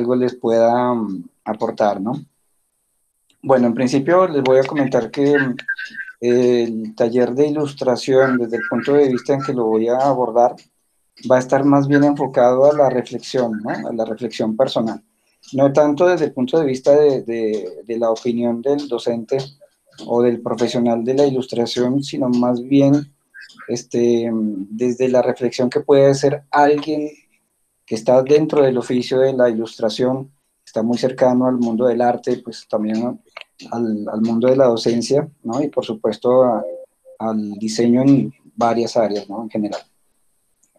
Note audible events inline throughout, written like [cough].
algo les pueda mm, aportar, ¿no? Bueno, en principio les voy a comentar que mm, el taller de ilustración, desde el punto de vista en que lo voy a abordar, va a estar más bien enfocado a la reflexión, ¿no? A la reflexión personal. No tanto desde el punto de vista de, la opinión del docente o del profesional de la ilustración, sino más bien este, desde la reflexión que puede hacer alguien que está dentro del oficio de la ilustración, está muy cercano al mundo del arte, pues también al, mundo de la docencia, ¿no? Y por supuesto al diseño en varias áreas, ¿no? En general.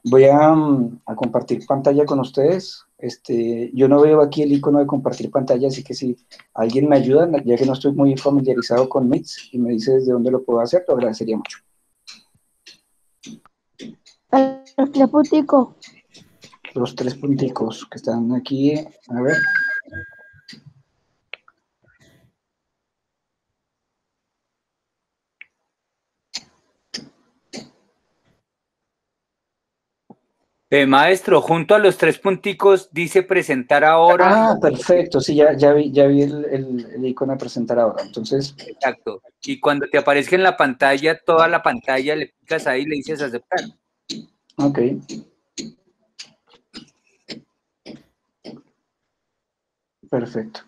Voy a, a, compartir pantalla con ustedes. Este, yo no veo aquí el icono de compartir pantalla, así que si alguien me ayuda, ya que no estoy muy familiarizado con Meets y me dice desde dónde lo puedo hacer, lo agradecería mucho. Punticos. Los tres punticos que están aquí. A ver. Eh, maestro, junto a los tres punticos dice presentar ahora. Ah, perfecto, sí, ya, ya vi, ya vi el, el, icono de presentar ahora. Entonces. Exacto. Y cuando te aparezca en la pantalla, toda la pantalla, le picas ahí y le dices aceptar. Ok. Perfecto.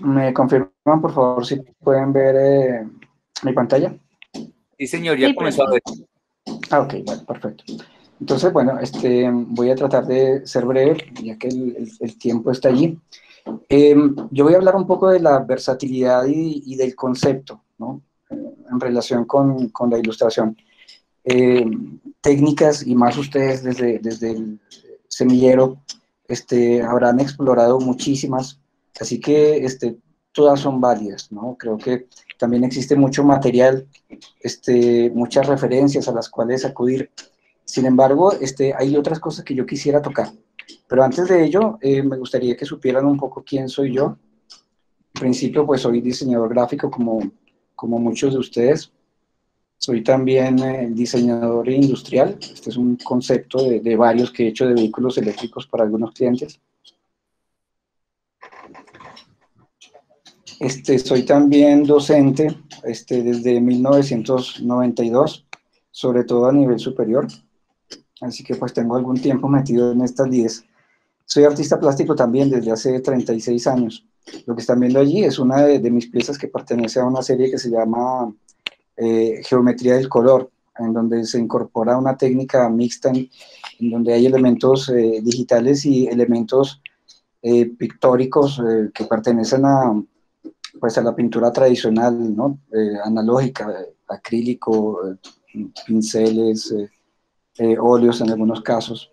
¿Me confirman, por favor, si pueden ver eh, mi pantalla? Sí, señor, ya comenzó a ver. Ah, ok, bueno, perfecto. Entonces, bueno, este, voy a tratar de ser breve, ya que el, tiempo está allí. Em, yo voy a hablar un poco de la versatilidad y, del concepto, ¿no? En relación con, con la ilustración. Eh, técnicas, y más ustedes desde, desde el semillero, este, habrán explorado muchísimas, así que este, todas son válidas, ¿no? Creo que también existe mucho material, este, muchas referencias a las cuales acudir. Sin embargo, este, hay otras cosas que yo quisiera tocar. Pero antes de ello, eh, me gustaría que supieran un poco quién soy yo. En principio, pues soy diseñador gráfico como, como muchos de ustedes. Soy también eh, diseñador industrial. Este es un concepto de, varios que he hecho de vehículos eléctricos para algunos clientes. Este, soy también docente este, desde 1992, sobre todo a nivel superior. Así que pues tengo algún tiempo metido en estas 10. Soy artista plástico también desde hace 36 años. Lo que están viendo allí es una de, mis piezas que pertenece a una serie que se llama eh, Geometría del Color, en donde se incorpora una técnica mixta en, donde hay elementos eh, digitales y elementos eh, pictóricos que pertenecen a, pues a la pintura tradicional, ¿no? Analógica, acrílico, pinceles, óleos en algunos casos.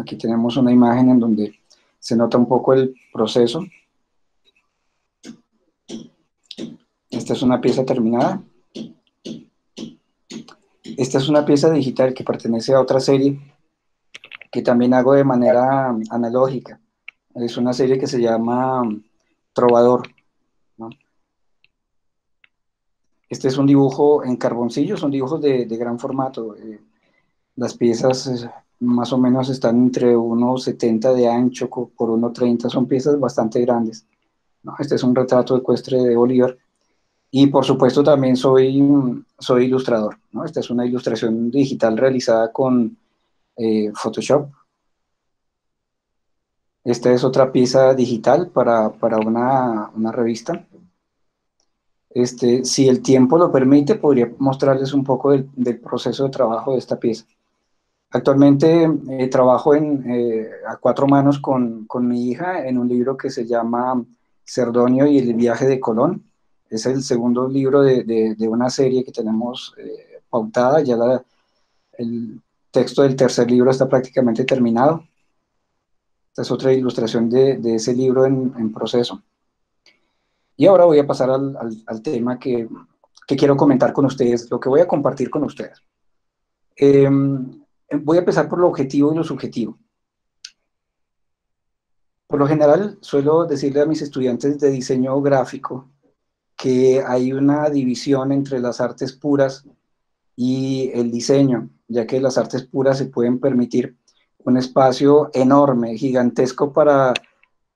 Aquí tenemos una imagen en donde se nota un poco el proceso. Esta es una pieza terminada. Esta es una pieza digital que pertenece a otra serie que también hago de manera analógica. Es una serie que se llama Trovador. Este es un dibujo en carboncillo, son dibujos de, gran formato. Eh, las piezas eh, más o menos están entre 1,70 de ancho por 1,30, son piezas bastante grandes. Este es un retrato ecuestre de Bolívar. Y por supuesto también soy, soy ilustrador. ¿no? Esta es una ilustración digital realizada con eh, Photoshop. Esta es otra pieza digital para, para una, una revista. Este, si el tiempo lo permite, podría mostrarles un poco del, proceso de trabajo de esta pieza. Actualmente eh, trabajo en, eh, a cuatro manos con, con, mi hija en un libro que se llama Cerdonio y el viaje de Colón. Es el segundo libro de, de, una serie que tenemos eh, pautada. Ya la, el texto del tercer libro está prácticamente terminado. Esta es otra ilustración de, de ese libro en, en proceso. Y ahora voy a pasar al, tema que, quiero comentar con ustedes, lo que voy a compartir con ustedes. Em, voy a empezar por lo objetivo y lo subjetivo. Por lo general, suelo decirle a mis estudiantes de diseño gráfico que hay una división entre las artes puras y el diseño, ya que las artes puras se pueden permitir un espacio enorme, gigantesco para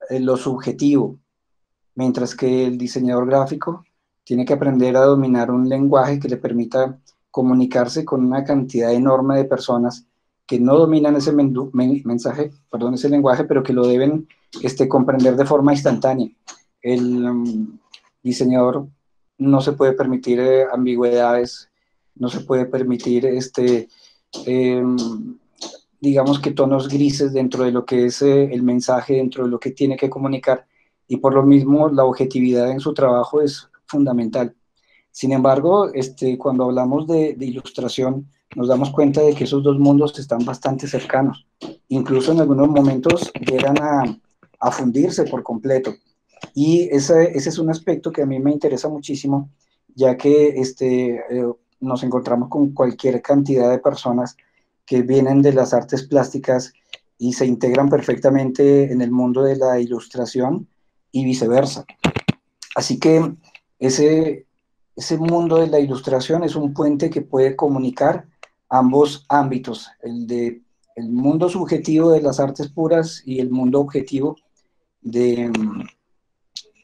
eh, lo subjetivo, mientras que el diseñador gráfico tiene que aprender a dominar un lenguaje que le permita comunicarse con una cantidad enorme de personas que no dominan ese mensaje, perdón, ese lenguaje, pero que lo deben este, comprender de forma instantánea. El um, diseñador no se puede permitir eh, ambigüedades, no se puede permitir, este, em, digamos que tonos grises dentro de lo que es eh, el mensaje, dentro de lo que tiene que comunicar, y por lo mismo la objetividad en su trabajo es fundamental. Sin embargo, este, cuando hablamos de, ilustración, nos damos cuenta de que esos dos mundos están bastante cercanos. Incluso en algunos momentos llegan a, a fundirse por completo. Y ese, ese, es un aspecto que a mí me interesa muchísimo, ya que este, eh, nos encontramos con cualquier cantidad de personas que vienen de las artes plásticas y se integran perfectamente en el mundo de la ilustración y viceversa. Así que ese, ese mundo de la ilustración es un puente que puede comunicar ambos ámbitos, el de el mundo subjetivo de las artes puras y el mundo objetivo de,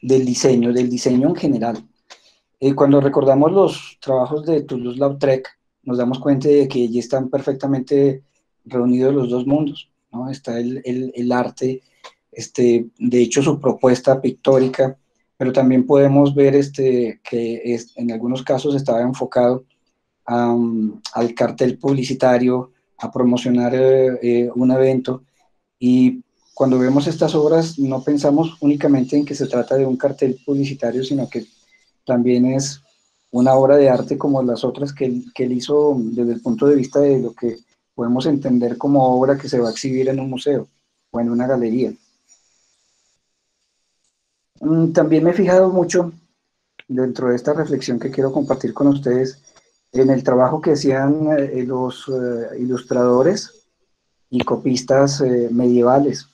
del diseño, del diseño en general. Y cuando recordamos los trabajos de Toulouse-Lautrec, nos damos cuenta de que allí están perfectamente reunidos los dos mundos, ¿no? Está el, el, el arte, este, de hecho su propuesta pictórica, pero también podemos ver este, que es, en algunos casos estaba enfocado al cartel publicitario, a promocionar eh, eh, un evento, y cuando vemos estas obras no pensamos únicamente en que se trata de un cartel publicitario, sino que también es una obra de arte como las otras que, él hizo desde el punto de vista de lo que podemos entender como obra que se va a exhibir en un museo o en una galería. Mm, también me he fijado mucho dentro de esta reflexión que quiero compartir con ustedes en el trabajo que hacían eh, los eh, ilustradores y copistas eh, medievales.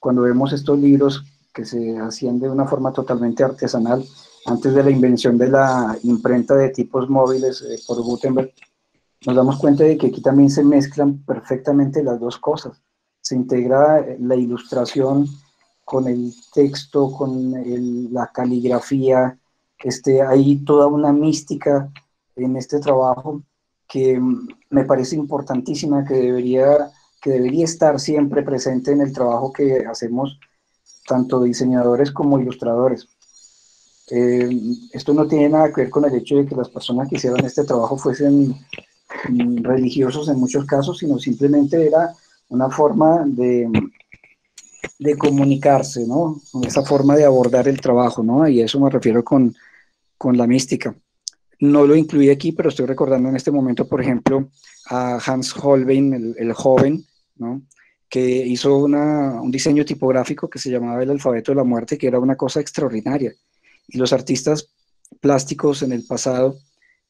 Cuando vemos estos libros que se hacían de una forma totalmente artesanal, antes de la invención de la imprenta de tipos móviles por Gutenberg, nos damos cuenta de que aquí también se mezclan perfectamente las dos cosas. Se integra la ilustración con el texto, con la caligrafía, este, hay toda una mística en este trabajo que me parece importantísima, que debería, que debería estar siempre presente en el trabajo que hacemos tanto diseñadores como ilustradores. Eh, esto no tiene nada que ver con el hecho de que las personas que hicieron este trabajo fuesen religiosos en muchos casos, sino simplemente era una forma de, de comunicarse, ¿no? Esa forma de abordar el trabajo, ¿no? Y a eso me refiero con, con la mística. No lo incluí aquí, pero estoy recordando en este momento, por ejemplo, a Hans Holbein, el, joven, que hizo un diseño tipográfico que se llamaba el alfabeto de la muerte, que era una cosa extraordinaria. Y los artistas plásticos en el pasado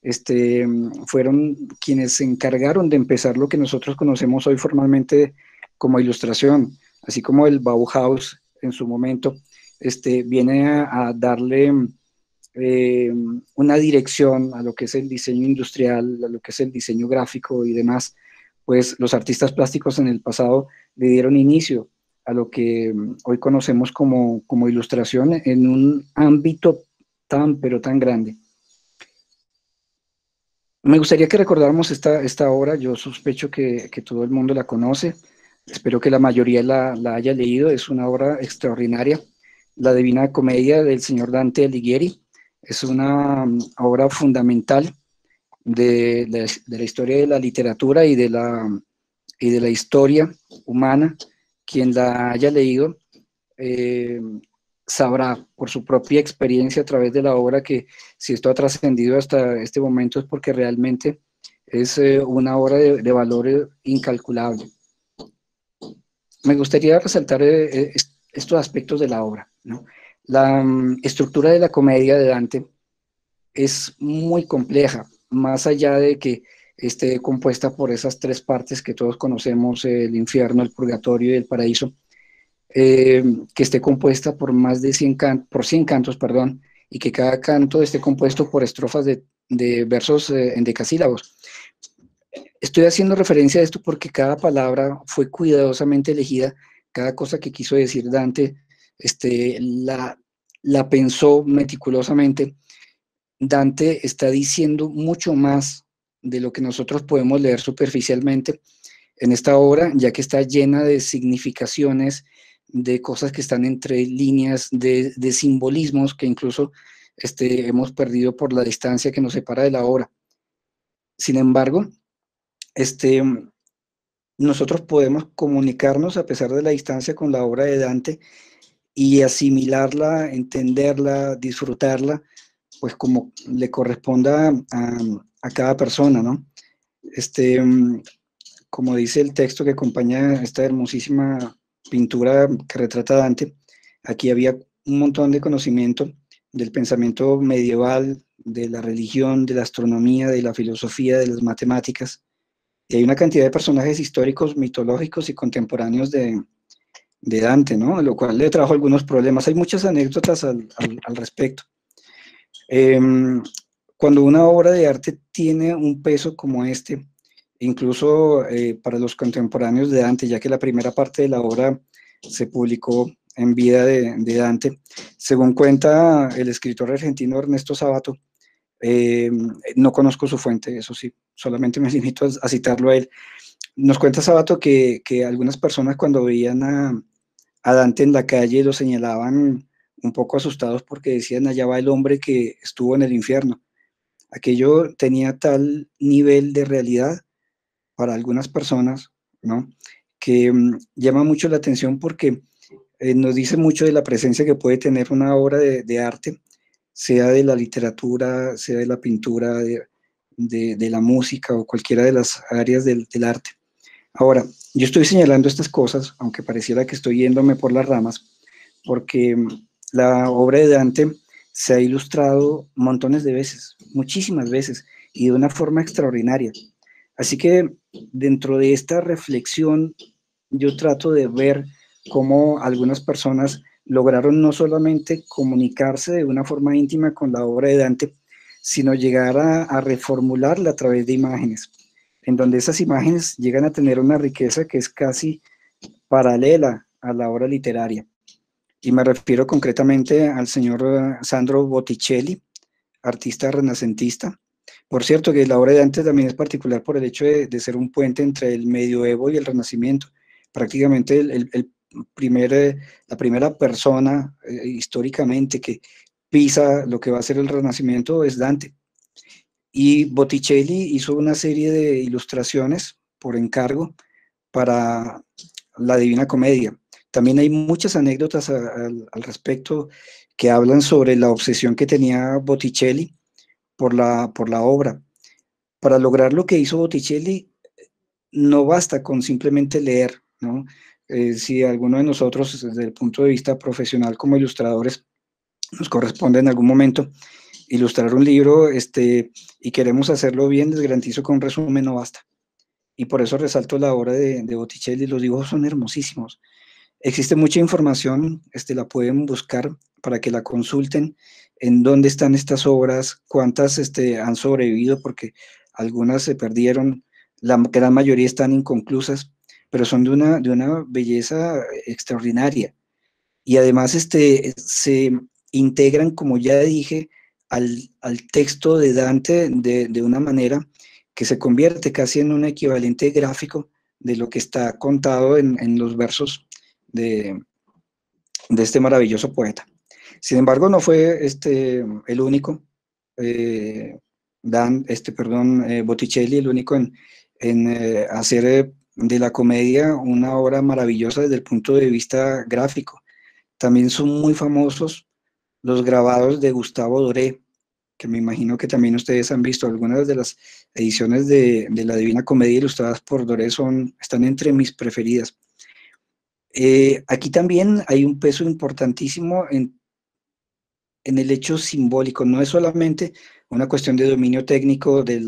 este, fueron quienes se encargaron de empezar lo que nosotros conocemos hoy formalmente como ilustración así como el Bauhaus en su momento, este, viene a, darle eh, una dirección a lo que es el diseño industrial, a lo que es el diseño gráfico y demás, pues los artistas plásticos en el pasado le dieron inicio a lo que mm, hoy conocemos como, como ilustración en un ámbito tan, pero tan grande. Me gustaría que recordáramos esta, esta obra, yo sospecho que, que todo el mundo la conoce, Espero que la mayoría la, haya leído. Es una obra extraordinaria. La Divina Comedia del señor Dante Alighieri. Es una um, obra fundamental de, la historia de la literatura y de la, y de la historia humana. Quien la haya leído eh, sabrá por su propia experiencia a través de la obra que si esto ha trascendido hasta este momento es porque realmente es eh, una obra de, de valor incalculable me gustaría resaltar eh, estos aspectos de la obra. La mm, estructura de la comedia de Dante es muy compleja, más allá de que esté compuesta por esas tres partes que todos conocemos, el infierno, el purgatorio y el paraíso, eh, que esté compuesta por más de 100, por 100 cantos, perdón, y que cada canto esté compuesto por estrofas de, versos en decasílabos. estoy haciendo referencia a esto porque cada palabra fue cuidadosamente elegida, cada cosa que quiso decir Dante, este, la, la pensó meticulosamente. Dante está diciendo mucho más de lo que nosotros podemos leer superficialmente en esta obra, ya que está llena de significaciones, de cosas que están entre líneas, de, simbolismos que incluso este, hemos perdido por la distancia que nos separa de la obra. Sin embargo, este, nosotros podemos comunicarnos a pesar de la distancia con la obra de Dante y asimilarla, entenderla, disfrutarla, pues como le corresponda a, a cada persona, ¿no? Este, como dice el texto que acompaña esta hermosísima pintura que retrata Dante, aquí había un montón de conocimiento del pensamiento medieval, de la religión, de la astronomía, de la filosofía, de las matemáticas. Y hay una cantidad de personajes históricos, mitológicos y contemporáneos de, Dante, ¿no? Lo cual le trajo algunos problemas. Hay muchas anécdotas al, respecto. Em, cuando una obra de arte tiene un peso como este, incluso eh, para los contemporáneos de Dante, ya que la primera parte de la obra se publicó en vida de, Dante, según cuenta el escritor argentino Ernesto Sabato, eh, no conozco su fuente, eso sí, solamente me [laughs] limito a, citarlo a él. Nos cuenta Sabato que, algunas personas cuando veían a, a, Dante en la calle lo señalaban un poco asustados porque decían, allá va el hombre que estuvo en el infierno. Aquello tenía tal nivel de realidad para algunas personas, ¿no? Que mm, llama mucho la atención porque eh, nos dice mucho de la presencia que puede tener una obra de, arte, sea de la literatura, sea de la pintura, de, la música o cualquiera de las áreas del, arte. Ahora, yo estoy señalando estas cosas, aunque pareciera que estoy yéndome por las ramas, porque mm, la obra de Dante se ha ilustrado montones de veces, muchísimas veces, y de una forma extraordinaria. Así que dentro de esta reflexión, yo trato de ver cómo algunas personas lograron no solamente comunicarse de una forma íntima con la obra de Dante, sino llegar a, reformularla a través de imágenes, en donde esas imágenes llegan a tener una riqueza que es casi paralela a la obra literaria. Y me refiero concretamente al señor eh, Sandro Botticelli, artista renacentista, por cierto, que la obra de Dante también es particular por el hecho de, ser un puente entre el medioevo y el renacimiento. Prácticamente el, primer, eh, la primera persona eh, históricamente que pisa lo que va a ser el renacimiento es Dante. Y Botticelli hizo una serie de ilustraciones por encargo para la Divina Comedia. También hay muchas anécdotas al respecto que hablan sobre la obsesión que tenía Botticelli por la, por la obra. Para lograr lo que hizo Botticelli, no basta con simplemente leer, ¿no? Eh, si alguno de nosotros, desde el punto de vista profesional como ilustradores, nos corresponde en algún momento ilustrar un libro este, y queremos hacerlo bien, les garantizo que un resumen no basta. Y por eso resalto la obra de, de Botticelli, los dibujos son hermosísimos. Existe mucha información, este, la pueden buscar para que la consulten en dónde están estas obras, cuántas este, han sobrevivido, porque algunas se perdieron, la gran mayoría están inconclusas, pero son de una, de una belleza extraordinaria. Y además este, se integran, como ya dije, al, texto de Dante de, una manera que se convierte casi en un equivalente gráfico de lo que está contado en, los versos de, de este maravilloso poeta. Sin embargo, no fue este, el único, eh, Dan, este, perdón, eh, Botticelli, el único en, eh, hacer de la comedia una obra maravillosa desde el punto de vista gráfico. También son muy famosos los grabados de Gustavo Doré, que me imagino que también ustedes han visto. Algunas de las ediciones de, la Divina Comedia ilustradas por Doré son, están entre mis preferidas. Aquí también hay un peso importantísimo en el hecho simbólico, no es solamente una cuestión de dominio técnico de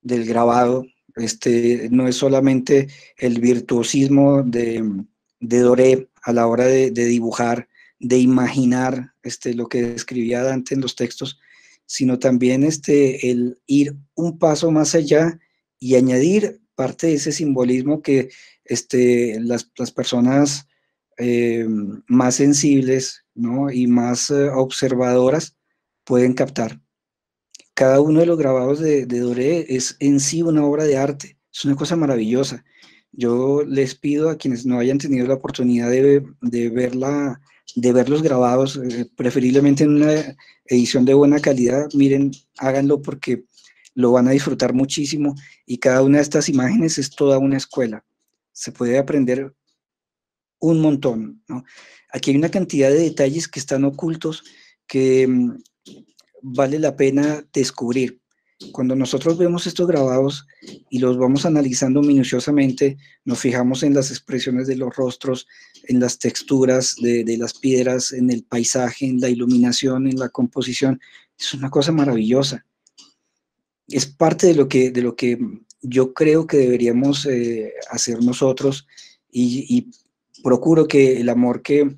del grabado, este, no es solamente el virtuosismo de, de Doré a la hora de, dibujar, de imaginar este, lo que escribía Dante en los textos, sino también este, el ir un paso más allá y añadir parte de ese simbolismo que este, las, las personas eh, más sensibles ¿no? y más eh, observadoras pueden captar. Cada uno de los grabados de, de, Doré es en sí una obra de arte, es una cosa maravillosa. Yo les pido a quienes no hayan tenido la oportunidad de, de verla, de ver los grabados, eh, preferiblemente en una edición de buena calidad, miren, háganlo porque lo van a disfrutar muchísimo y cada una de estas imágenes es toda una escuela. Se puede aprender un montón. ¿no? Aquí hay una cantidad de detalles que están ocultos que mm, vale la pena descubrir. Cuando nosotros vemos estos grabados y los vamos analizando minuciosamente, nos fijamos en las expresiones de los rostros, en las texturas de, de las piedras, en el paisaje, en la iluminación, en la composición. Es una cosa maravillosa. Es parte de lo que, de lo que yo creo que deberíamos eh, hacer nosotros y, procuro que el amor que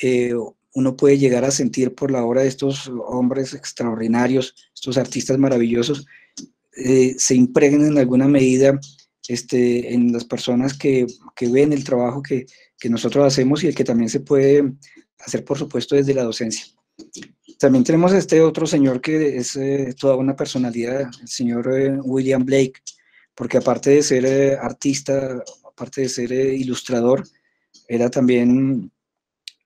eh, uno puede llegar a sentir por la obra de estos hombres extraordinarios, estos artistas maravillosos, eh, se impregnen en alguna medida este, en las personas que, que ven el trabajo que, que, nosotros hacemos y el que también se puede hacer, por supuesto, desde la docencia. También tenemos este otro señor que es toda una personalidad, el señor William Blake, porque aparte de ser eh, artista, aparte de ser ilustrador, era también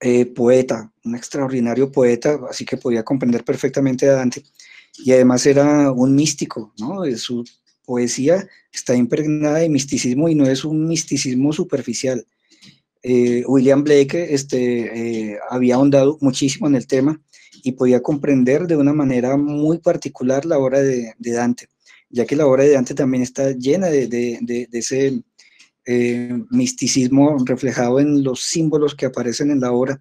eh, poeta, un extraordinario poeta, así que podía comprender perfectamente a Dante. Y además era un místico, ¿no? Su poesía está impregnada de misticismo y no es un misticismo superficial. Eh, William Blake este, eh, había ahondado muchísimo en el tema y podía comprender de una manera muy particular la obra de Dante, ya que la obra de Dante también está llena de, de, de ese eh, misticismo reflejado en los símbolos que aparecen en la obra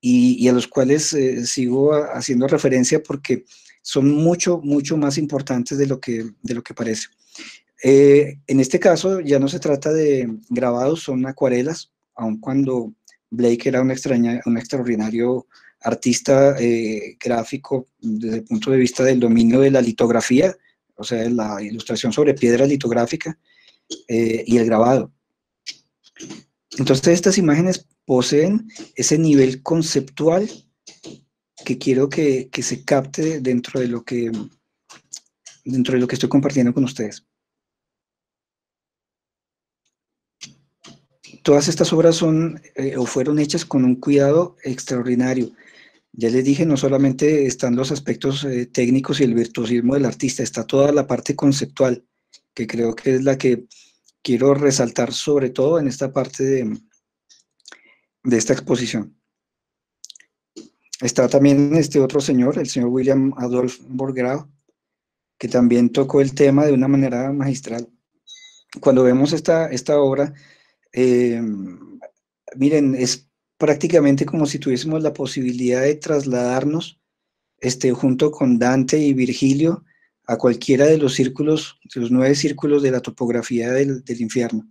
y, a los cuales eh, sigo haciendo referencia porque son mucho, mucho más importantes de lo que, de lo que parece. Eh, en este caso ya no se trata de grabados, son acuarelas, aun cuando Blake era un, extraña, un extraordinario artista eh, gráfico desde el punto de vista del dominio de la litografía, o sea, la ilustración sobre piedra litográfica, eh, y el grabado. Entonces estas imágenes poseen ese nivel conceptual que quiero que, que, se capte dentro de lo que dentro de lo que estoy compartiendo con ustedes. Todas estas obras son eh, o fueron hechas con un cuidado extraordinario. Ya les dije, no solamente están los aspectos eh, técnicos y el virtuosismo del artista, está toda la parte conceptual que creo que es la que quiero resaltar sobre todo en esta parte de, de esta exposición. Está también este otro señor, el señor William Adolf Borgrau, que también tocó el tema de una manera magistral. Cuando vemos esta, esta obra, eh, miren, es prácticamente como si tuviésemos la posibilidad de trasladarnos este, junto con Dante y Virgilio a cualquiera de los círculos, de los nueve círculos de la topografía del, infierno.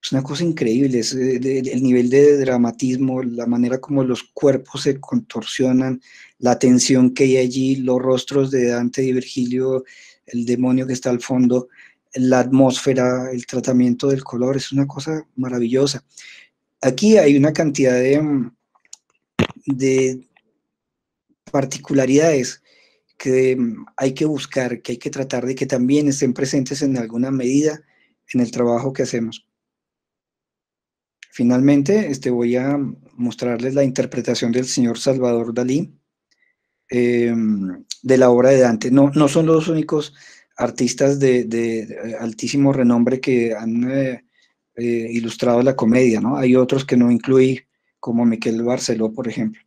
Es una cosa increíble, es de, el nivel de dramatismo, la manera como los cuerpos se contorsionan, la tensión que hay allí, los rostros de Dante y Virgilio, el demonio que está al fondo, la atmósfera, el tratamiento del color, es una cosa maravillosa. Aquí hay una cantidad de, de particularidades que mm, hay que buscar, que hay que tratar de que también estén presentes en alguna medida en el trabajo que hacemos. Finalmente, este, voy a mostrarles la interpretación del señor Salvador Dalí eh, de la obra de Dante. No, no son los únicos artistas de, de altísimo renombre que han eh, eh, ilustrado la comedia, ¿no? Hay otros que no incluí, como Miquel Barceló, por ejemplo.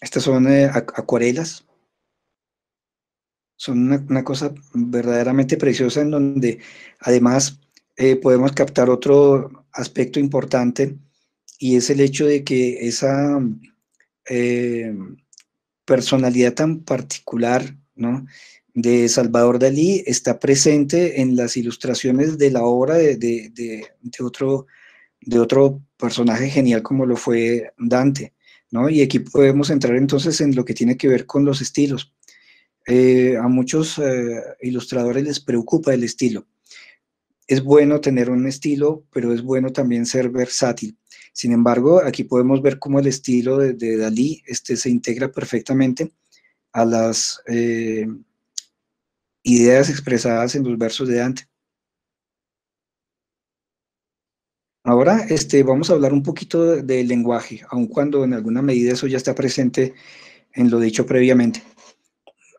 Estas son eh, acuarelas. Son una, cosa verdaderamente preciosa en donde además eh, podemos captar otro aspecto importante y es el hecho de que esa personalidad tan particular ¿no? De Salvador Dalí está presente en las ilustraciones de la obra de, de, de, otro, de otro personaje genial como lo fue Dante. ¿no? Y aquí podemos entrar entonces en lo que tiene que ver con los estilos. eh, a muchos eh, ilustradores les preocupa el estilo. Es bueno tener un estilo, pero es bueno también ser versátil. Sin embargo, aquí podemos ver cómo el estilo de, Dalí este, se integra perfectamente a las eh, ideas expresadas en los versos de Dante. Ahora este, vamos a hablar un poquito del lenguaje, aun cuando en alguna medida eso ya está presente en lo dicho previamente.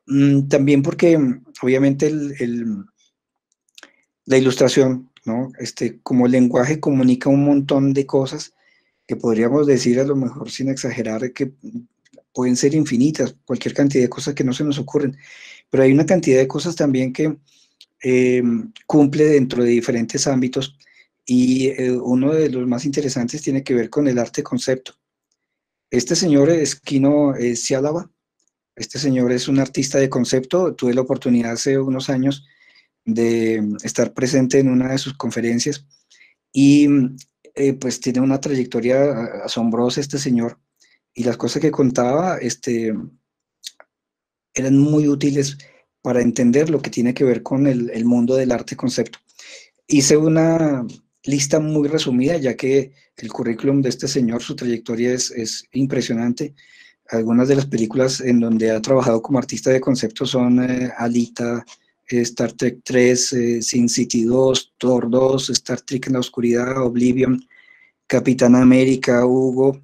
Mm, también porque obviamente la ilustración, ¿no? Este, como lenguaje comunica un montón de cosas que podríamos decir a lo mejor sin exagerar que pueden ser infinitas, cualquier cantidad de cosas que no se nos ocurren, pero hay una cantidad de cosas también que eh, cumple dentro de diferentes ámbitos y eh, uno de los más interesantes tiene que ver con el arte concepto. Este señor Esquino eh, Cialaba, este señor es un artista de concepto, tuve la oportunidad hace unos años de estar presente en una de sus conferencias y eh, pues tiene una trayectoria asombrosa este señor. Y las cosas que contaba este, eran muy útiles para entender lo que tiene que ver con el, el mundo del arte concepto. Hice una lista muy resumida, ya que el currículum de este señor, su trayectoria es, es impresionante. Algunas de las películas en donde ha trabajado como artista de concepto son eh, Alita, Star Trek 3, eh, Sin City 2, Thor 2, Star Trek en la Oscuridad, Oblivion, Capitán América, Hugo,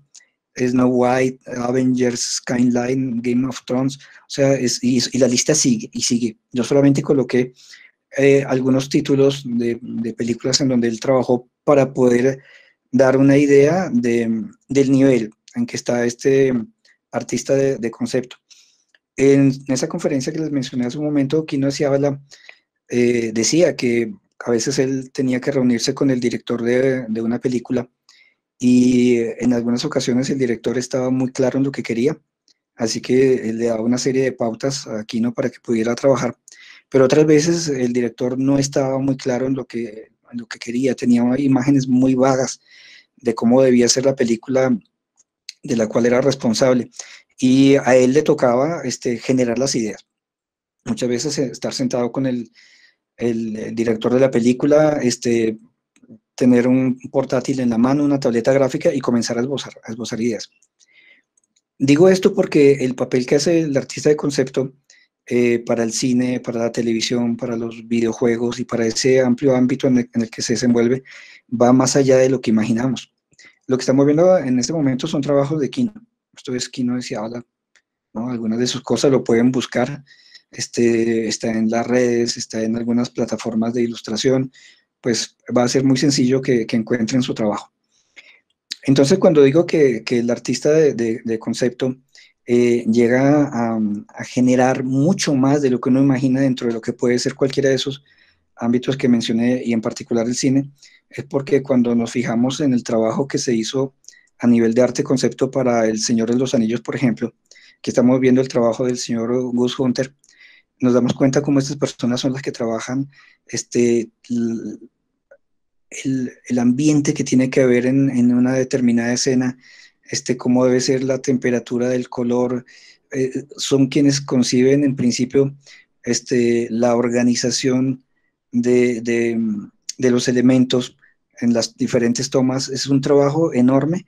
Snow White, Avengers, Skyline, Game of Thrones, o sea, es, y, y, la lista sigue y sigue. Yo solamente coloqué eh, algunos títulos de, películas en donde él trabajó para poder dar una idea del nivel en que está este artista de, concepto. En, esa conferencia que les mencioné hace un momento, Kino Ciabala eh, decía que a veces él tenía que reunirse con el director de, de una película y en algunas ocasiones el director estaba muy claro en lo que quería, así que él le daba una serie de pautas a Kino para que pudiera trabajar pero otras veces el director no estaba muy claro en lo que, lo que quería, tenía imágenes muy vagas de cómo debía ser la película de la cual era responsable, y a él le tocaba este, generar las ideas. Muchas veces eh, estar sentado con el, el, director de la película, este, tener un portátil en la mano, una tableta gráfica y comenzar a esbozar, a esbozar ideas. Digo esto porque el papel que hace el artista de concepto eh, para el cine, para la televisión, para los videojuegos y para ese amplio ámbito en el, que se desenvuelve, va más allá de lo que imaginamos. Lo que estamos viendo en este momento son trabajos de Kino. Esto es Kino de Ciabala. ¿no? Algunas de sus cosas lo pueden buscar. Este, está en las redes, está en algunas plataformas de ilustración. Pues va a ser muy sencillo que, encuentren su trabajo. Entonces, cuando digo que, el artista de, de concepto eh, llega a, generar mucho más de lo que uno imagina dentro de lo que puede ser cualquiera de esos ámbitos que mencioné y en particular el cine, es porque cuando nos fijamos en el trabajo que se hizo a nivel de arte concepto para El Señor de los Anillos, por ejemplo, que estamos viendo el trabajo del señor Gus Hunter, nos damos cuenta cómo estas personas son las que trabajan este, el, el ambiente que tiene que haber en, en una determinada escena, este, cómo debe ser la temperatura del color, eh, son quienes conciben en principio este, la organización de, de, los elementos en las diferentes tomas. Es un trabajo enorme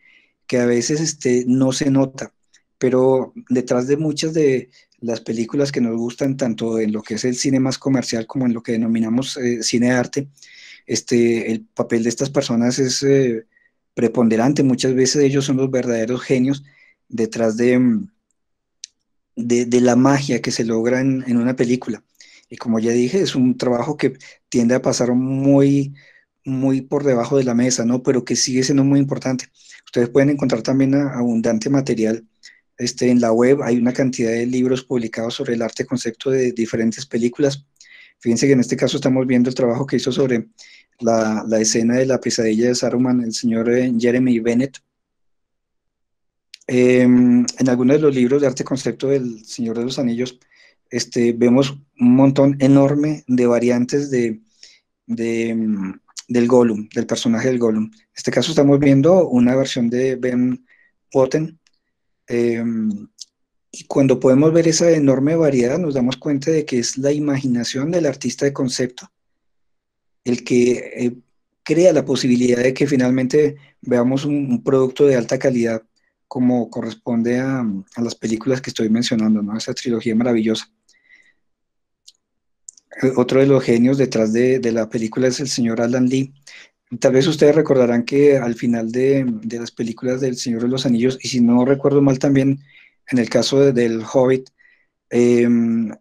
que a veces este, no se nota, pero detrás de muchas de las películas que nos gustan, tanto en lo que es el cine más comercial como en lo que denominamos eh, cine de arte, este, el papel de estas personas es eh, preponderante. Muchas veces ellos son los verdaderos genios detrás de, mm, de, la magia que se logra en, una película. Y como ya dije, es un trabajo que tiende a pasar muy, muy por debajo de la mesa, ¿no? Pero que sigue siendo muy importante. Ustedes pueden encontrar también abundante material este, en la web. Hay una cantidad de libros publicados sobre el arte concepto de diferentes películas. Fíjense que en este caso estamos viendo el trabajo que hizo sobre la, escena de la pesadilla de Saruman, el señor eh, Jeremy Bennett. Em, en algunos de los libros de arte concepto del Señor de los Anillos, este, vemos un montón enorme de variantes de, mm, del Gollum, del personaje del Gollum. En este caso estamos viendo una versión de Ben Potten, em, Y cuando podemos ver esa enorme variedad, nos damos cuenta de que es la imaginación del artista de concepto el que eh, crea la posibilidad de que finalmente veamos un, producto de alta calidad como corresponde a, las películas que estoy mencionando, ¿no? Esa trilogía maravillosa. Eh, otro de los genios detrás de, la película es el señor Alan Lee. Tal vez ustedes recordarán que al final de, las películas del Señor de los Anillos, y si no recuerdo mal también en el caso del Hobbit, em,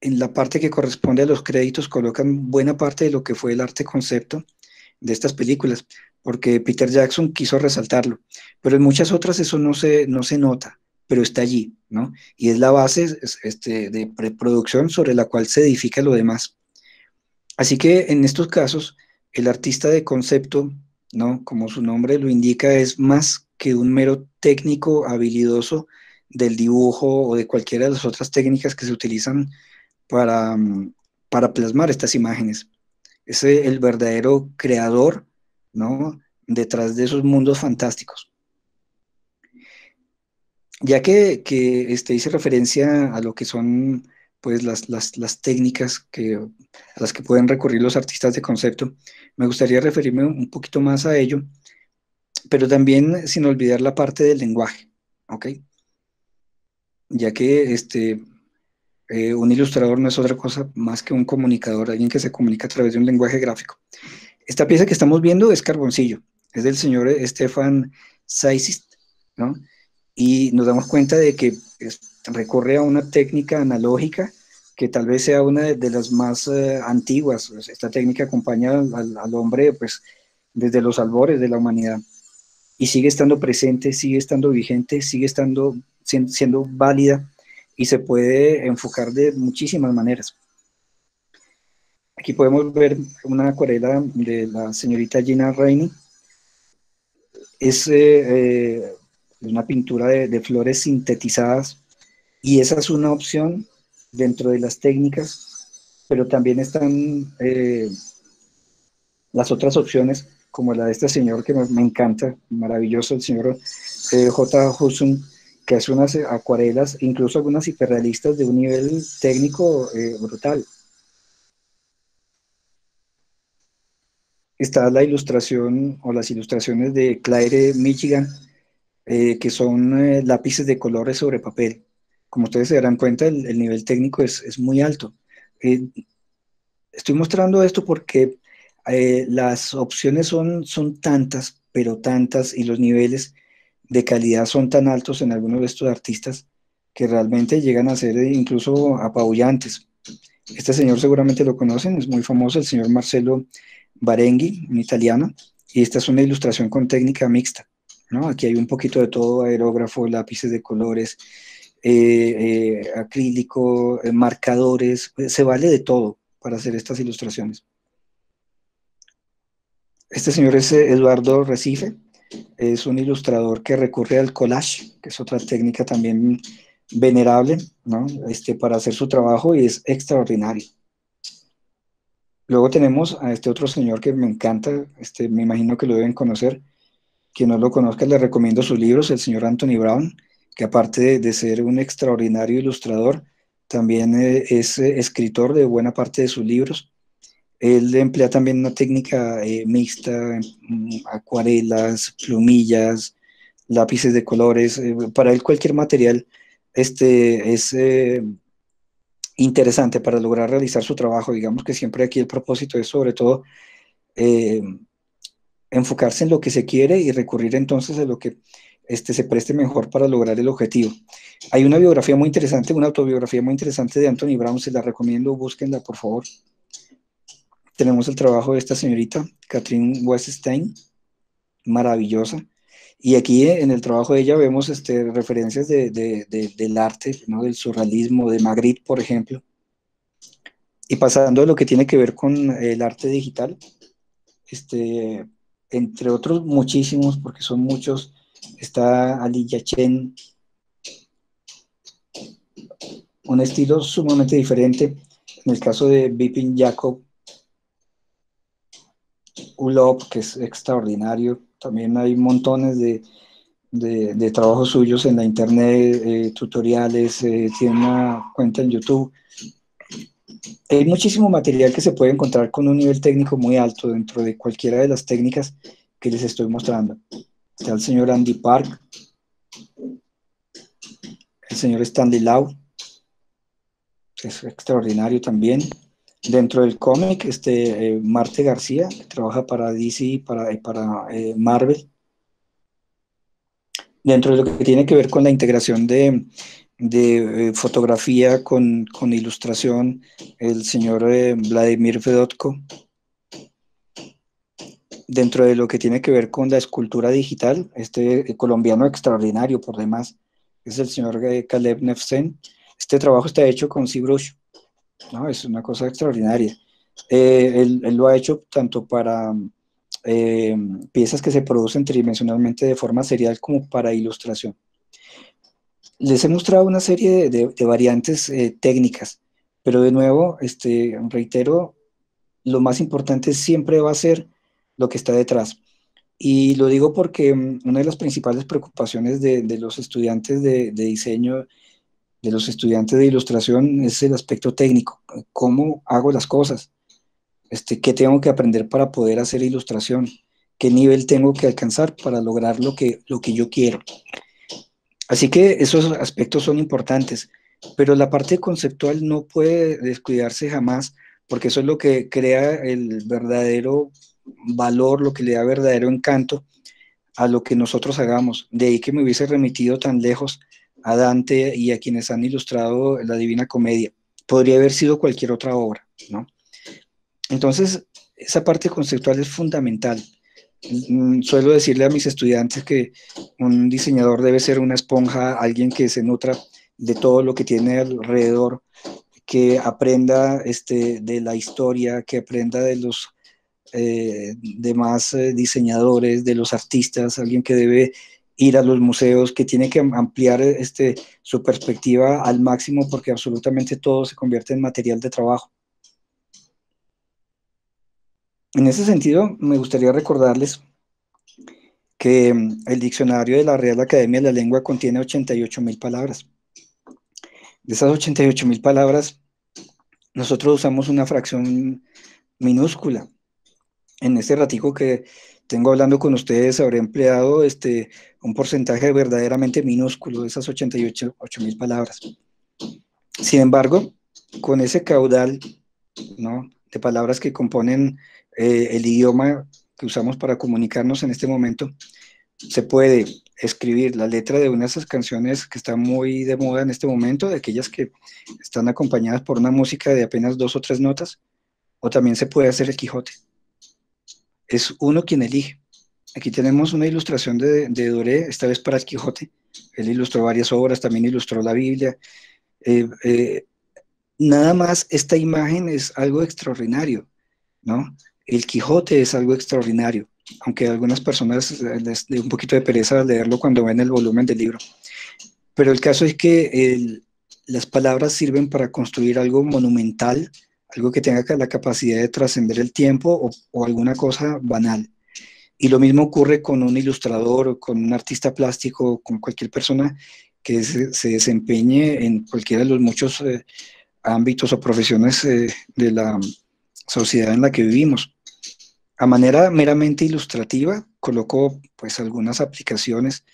en la parte que corresponde a los créditos colocan buena parte de lo que fue el arte concepto de estas películas, porque Peter Jackson quiso resaltarlo, pero en muchas otras eso no se, no se nota, pero está allí, ¿no? Y es la base este, de preproducción sobre la cual se edifica lo demás. Así que en estos casos, el artista de concepto, ¿no? Como su nombre lo indica, es más que un mero técnico habilidoso del dibujo o de cualquiera de las otras técnicas que se utilizan para, para plasmar estas imágenes. Es el verdadero creador, ¿no? Detrás de esos mundos fantásticos. Ya que, que este, hice referencia a lo que son pues las, las, las, técnicas que, a las que pueden recurrir los artistas de concepto, me gustaría referirme un poquito más a ello, pero también sin olvidar la parte del lenguaje, ¿ok? Ya que este, eh, un ilustrador no es otra cosa más que un comunicador, alguien que se comunica a través de un lenguaje gráfico. Esta pieza que estamos viendo es Carboncillo, es del señor Stefan Saisist, ¿no? Y nos damos cuenta de que recorre a una técnica analógica que tal vez sea una de, las más eh, antiguas. Esta técnica acompaña al, hombre pues, desde los albores de la humanidad y sigue estando presente, sigue estando vigente, sigue estando siendo válida y se puede enfocar de muchísimas maneras. Aquí podemos ver una acuarela de la señorita Gina Rainey. Es eh, eh, una pintura de, flores sintetizadas y esa es una opción dentro de las técnicas, pero también están eh, las otras opciones, como la de este señor que me, encanta, maravilloso, el señor J. Hudson, que hace unas acuarelas, incluso algunas hiperrealistas de un nivel técnico eh, brutal. Está la ilustración o las ilustraciones de Claire Michigan, eh, que son eh, lápices de colores sobre papel. Como ustedes se darán cuenta, el, nivel técnico es, es muy alto. estoy mostrando esto porque las opciones son, son tantas, pero tantas, y los niveles de calidad son tan altos en algunos de estos artistas que realmente llegan a ser incluso apabullantes. Este señor seguramente lo conocen, es muy famoso, el señor Marcelo Barenghi, un italiano, y esta es una ilustración con técnica mixta. ¿no? Aquí hay un poquito de todo, aerógrafo, lápices de colores, eh, eh, acrílico, eh, marcadores, se vale de todo para hacer estas ilustraciones. Este señor es Eduardo Recife, es un ilustrador que recurre al collage, que es otra técnica también venerable, ¿no? Este, para hacer su trabajo y es extraordinario. Luego tenemos a este otro señor que me encanta, este, me imagino que lo deben conocer. Quien no lo conozca, le recomiendo sus libros, el señor Anthony Brown, que aparte de, ser un extraordinario ilustrador, también eh, es eh, escritor de buena parte de sus libros. Él emplea también una técnica eh, mixta, mm, acuarelas, plumillas, lápices de colores. Eh, para él cualquier material este, es interesante para lograr realizar su trabajo. Digamos que siempre aquí el propósito es sobre todo enfocarse en lo que se quiere y recurrir entonces a lo que este, se preste mejor para lograr el objetivo. Hay una biografía muy interesante, una autobiografía muy interesante de Anthony Brown, se la recomiendo, búsquenla por favor tenemos el trabajo de esta señorita, Catherine Weststein, maravillosa. Y aquí en el trabajo de ella vemos este, referencias de, del arte, ¿no? del surrealismo, de Magritte, por ejemplo. Y pasando a lo que tiene que ver con el arte digital, este, entre otros muchísimos, porque son muchos, está Ali Yachen, un estilo sumamente diferente. En el caso de Bipin Jacob, Ulop, que es extraordinario. También hay montones de, de, trabajos suyos en la internet, eh, tutoriales, eh, tiene una cuenta en YouTube. Hay muchísimo material que se puede encontrar con un nivel técnico muy alto dentro de cualquiera de las técnicas que les estoy mostrando. Está el señor Andy Park, el señor Stanley Lau, que es extraordinario también. Dentro del cómic, este, eh, Marte García, que trabaja para DC y para, para Marvel dentro de lo que tiene que ver con la integración de, eh, fotografía con, ilustración, el señor eh, Vladimir Fedotko. Dentro de lo que tiene que ver con la escultura digital, este eh, colombiano extraordinario por demás, es el señor Caleb Nefsen. Este trabajo está hecho con ZBrush, ¿no? es una cosa extraordinaria. él, lo ha hecho tanto para eh, piezas que se producen tridimensionalmente de forma serial como para ilustración. Les he mostrado una serie de, variantes eh, técnicas, pero de nuevo, este, reitero, lo más importante siempre va a ser lo que está detrás. Y lo digo porque mm, una de las principales preocupaciones de, los estudiantes de, de, diseño, de los estudiantes de ilustración, es el aspecto técnico. ¿Cómo hago las cosas? Este, qué tengo que aprender para poder hacer ilustración, qué nivel tengo que alcanzar para lograr lo que, lo que yo quiero. Así que esos aspectos son importantes, pero la parte conceptual no puede descuidarse jamás, porque eso es lo que crea el verdadero valor, lo que le da verdadero encanto a lo que nosotros hagamos. De ahí que me hubiese remitido tan lejos a Dante y a quienes han ilustrado la Divina Comedia. Podría haber sido cualquier otra obra, ¿no? Entonces, esa parte conceptual es fundamental. Mm, suelo decirle a mis estudiantes que un diseñador debe ser una esponja, alguien que se nutra de todo lo que tiene alrededor, que aprenda este, de la historia, que aprenda de los eh, demás eh, diseñadores, de los artistas, alguien que debe ir a los museos, que tiene que ampliar este, su perspectiva al máximo porque absolutamente todo se convierte en material de trabajo. En ese sentido, me gustaría recordarles que mm, el diccionario de la Real Academia de la Lengua contiene 88 mil palabras. De esas 88 mil palabras, nosotros usamos una fracción minúscula. En este ratico que tengo hablando con ustedes, habré empleado este, un porcentaje verdaderamente minúsculo de esas 88 mil palabras. Sin embargo, con ese caudal de palabras que componen eh, el idioma que usamos para comunicarnos en este momento, se puede escribir la letra de una de esas canciones que está muy de moda en este momento, de aquellas que están acompañadas por una música de apenas dos o tres notas, o también se puede hacer el Quijote. Es uno quien elige. Aquí tenemos una ilustración de, de Doré, esta vez para el Quijote. Él ilustró varias obras, también ilustró la Biblia. Eh, eh, nada más esta imagen es algo extraordinario, ¿no? El Quijote es algo extraordinario, aunque algunas personas les dé un poquito de pereza leerlo cuando ven el volumen del libro. Pero el caso es que las palabras sirven para construir algo monumental, algo que tenga la capacidad de trascender el tiempo o, alguna cosa banal. Y lo mismo ocurre con un ilustrador, con un artista plástico, con cualquier persona que se, desempeñe en cualquiera de los muchos eh, ámbitos o profesiones eh, de la sociedad en la que vivimos. A manera meramente ilustrativa, coloco pues algunas aplicaciones,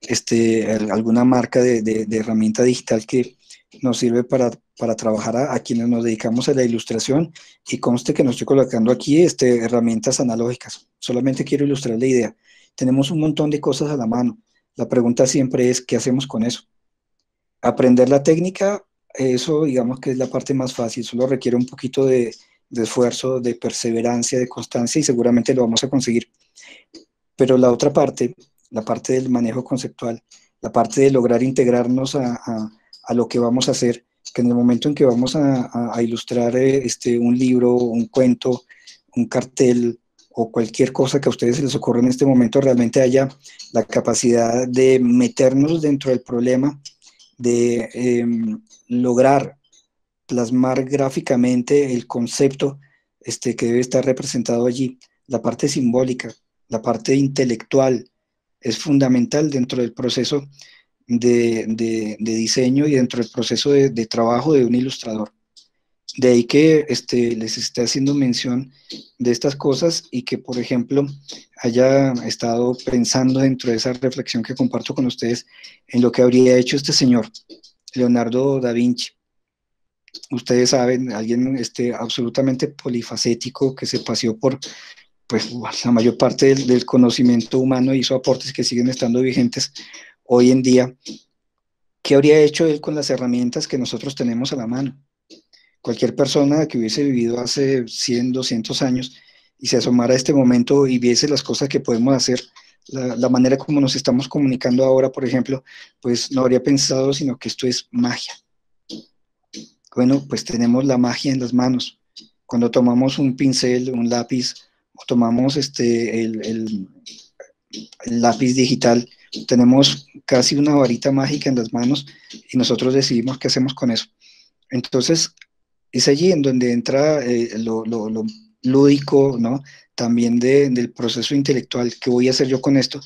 este, alguna marca de, herramienta digital que nos sirve para, para trabajar a, quienes nos dedicamos a la ilustración y conste que no estoy colocando aquí este, herramientas analógicas, solamente quiero ilustrar la idea. Tenemos un montón de cosas a la mano. La pregunta siempre es, ¿qué hacemos con eso? Aprender la técnica, eso digamos que es la parte más fácil, solo requiere un poquito de, de esfuerzo, de perseverancia, de constancia y seguramente lo vamos a conseguir. Pero la otra parte, la parte del manejo conceptual, la parte de lograr integrarnos a, lo que vamos a hacer, que en el momento en que vamos a, a, ilustrar eh, este, un libro, un cuento, un cartel o cualquier cosa que a ustedes les ocurra en este momento, realmente haya la capacidad de meternos dentro del problema, de em, lograr plasmar gráficamente el concepto este, que debe estar representado allí, la parte simbólica, la parte intelectual, es fundamental dentro del proceso de, diseño y dentro del proceso de, trabajo de un ilustrador. De ahí que este, les esté haciendo mención de estas cosas y que, por ejemplo, haya estado pensando dentro de esa reflexión que comparto con ustedes en lo que habría hecho este señor, Leonardo da Vinci. Ustedes saben, alguien este, absolutamente polifacético que se paseó por pues, la mayor parte del, conocimiento humano, hizo aportes que siguen estando vigentes hoy en día, ¿qué habría hecho él con las herramientas que nosotros tenemos a la mano? Cualquier persona que hubiese vivido hace 100, 200 años y se asomara a este momento y viese las cosas que podemos hacer, la, manera como nos estamos comunicando ahora, por ejemplo, pues no habría pensado sino que esto es magia. Bueno, pues tenemos la magia en las manos. Cuando tomamos un pincel, un lápiz, o tomamos este, el lápiz digital, tenemos casi una varita mágica en las manos y nosotros decidimos qué hacemos con eso. Entonces, es allí en donde entra eh, lo, lúdico, ¿no? También del proceso intelectual, ¿qué voy a hacer yo con esto?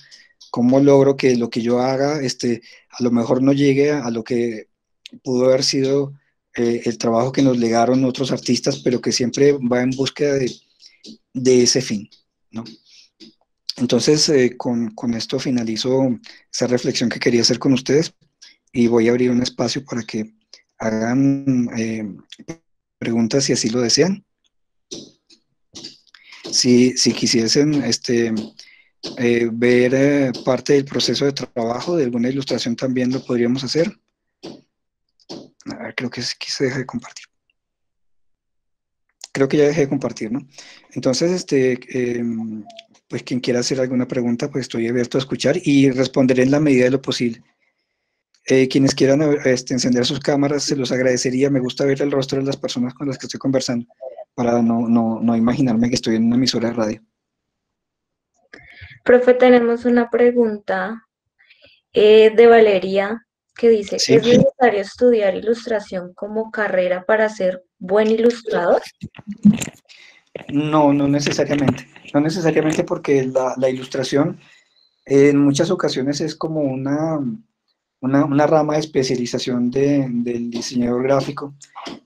¿Cómo logro que lo que yo haga, este, a lo mejor no llegue a, lo que pudo haber sido eh, el trabajo que nos legaron otros artistas, pero que siempre va en búsqueda de, de ese fin, ¿no? Entonces, eh, con, esto finalizo esa reflexión que quería hacer con ustedes y voy a abrir un espacio para que hagan eh, preguntas si así lo desean. Si, quisiesen este, eh, ver parte del proceso de trabajo de alguna ilustración, también lo podríamos hacer. A ver, creo que aquí se deja de compartir. Creo que ya dejé de compartir, ¿no? Entonces, este, em, pues quien quiera hacer alguna pregunta, pues estoy abierto a escuchar y responderé en la medida de lo posible. Eh, quienes quieran este, encender sus cámaras, se los agradecería. Me gusta ver el rostro de las personas con las que estoy conversando, para no, no, no imaginarme que estoy en una emisora de radio. Profe, tenemos una pregunta eh, de Valeria que dice, ¿es necesario estudiar ilustración como carrera para ser buen ilustrador? No, no necesariamente. No necesariamente porque la, ilustración en muchas ocasiones es como una, una, rama de especialización del diseñador gráfico,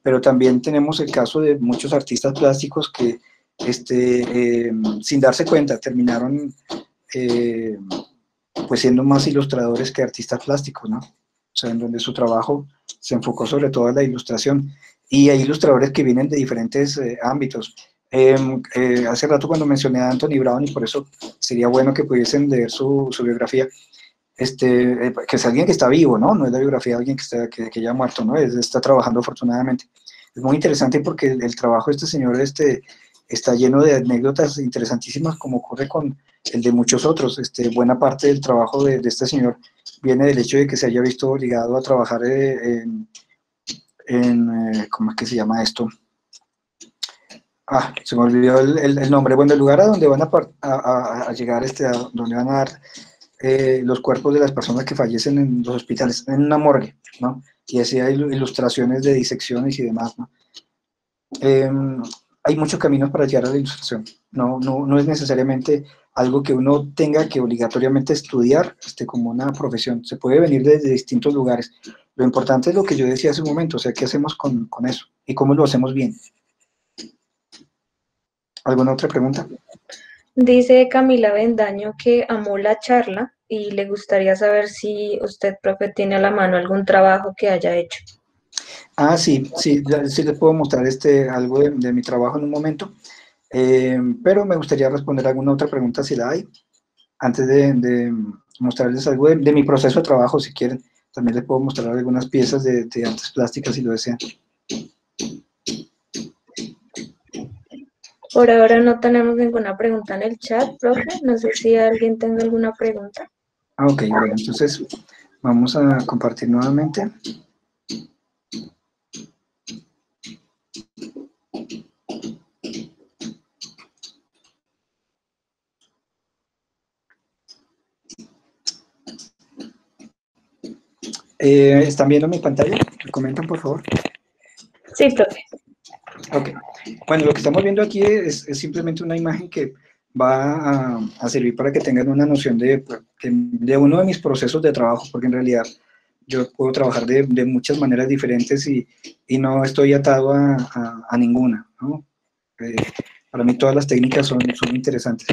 pero también tenemos el caso de muchos artistas plásticos que este, eh, sin darse cuenta terminaron eh, pues siendo más ilustradores que artistas plásticos, ¿no? O sea, en donde su trabajo se enfocó sobre todo en la ilustración. Y hay ilustradores que vienen de diferentes eh, ámbitos. Em, eh, hace rato cuando mencioné a Anthony Brown, y por eso sería bueno que pudiesen leer su, su biografía, este, eh, que es alguien que está vivo, ¿no? No es la biografía de alguien que, está, que, que ya ha muerto, ¿no? está trabajando afortunadamente. Es muy interesante porque el, trabajo de este señor este, está lleno de anécdotas interesantísimas, como ocurre con el de muchos otros. Este, buena parte del trabajo de, de este señor viene del hecho de que se haya visto obligado a trabajar eh, en, en ¿cómo es que se llama esto? Ah, se me olvidó el, nombre, bueno, el lugar a donde van a, llegar, este, a donde van a dar eh, los cuerpos de las personas que fallecen en los hospitales, en una morgue, ¿no? Y así hay ilustraciones de disecciones y demás, ¿no? Em, hay muchos caminos para llegar a la ilustración, no, no, no es necesariamente algo que uno tenga que obligatoriamente estudiar este, como una profesión, se puede venir desde distintos lugares. Lo importante es lo que yo decía hace un momento, o sea, ¿qué hacemos con, con eso? ¿Y cómo lo hacemos bien? ¿Alguna otra pregunta? Dice Camila Bendaño que amó la charla y le gustaría saber si usted, profe, tiene a la mano algún trabajo que haya hecho. Ah, sí, sí, sí les puedo mostrar este, algo de, mi trabajo en un momento, eh, pero me gustaría responder alguna otra pregunta si la hay, antes de, mostrarles algo de, mi proceso de trabajo, si quieren. También les puedo mostrar algunas piezas de, de artes plásticas si lo desean. Por ahora no tenemos ninguna pregunta en el chat, profe. No sé si alguien tenga alguna pregunta. Ah, ok, bueno, entonces vamos a compartir nuevamente. Eh, ¿Están viendo mi pantalla? ¿Me comentan, por favor? Sí, profe. Ok. Bueno, lo que estamos viendo aquí es, simplemente una imagen que va a, servir para que tengan una noción de de, uno de mis procesos de trabajo, porque en realidad yo puedo trabajar de, de muchas maneras diferentes y, y, no estoy atado a, a, ninguna. ¿no? Eh, para mí todas las técnicas son, son interesantes.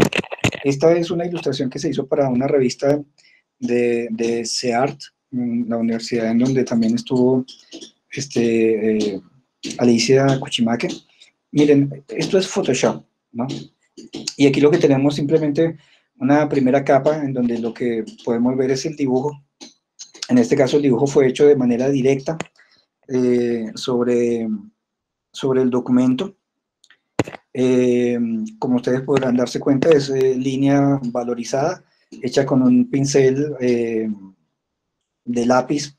Esta es una ilustración que se hizo para una revista de, de CEART, la universidad en donde también estuvo este, eh, Alicia Cuchimaque. Miren, esto es Photoshop, ¿no? Y aquí lo que tenemos simplemente una primera capa en donde lo que podemos ver es el dibujo. En este caso el dibujo fue hecho de manera directa eh, sobre, sobre el documento. Eh, como ustedes podrán darse cuenta, es línea valorizada, hecha con un pincel de lápiz,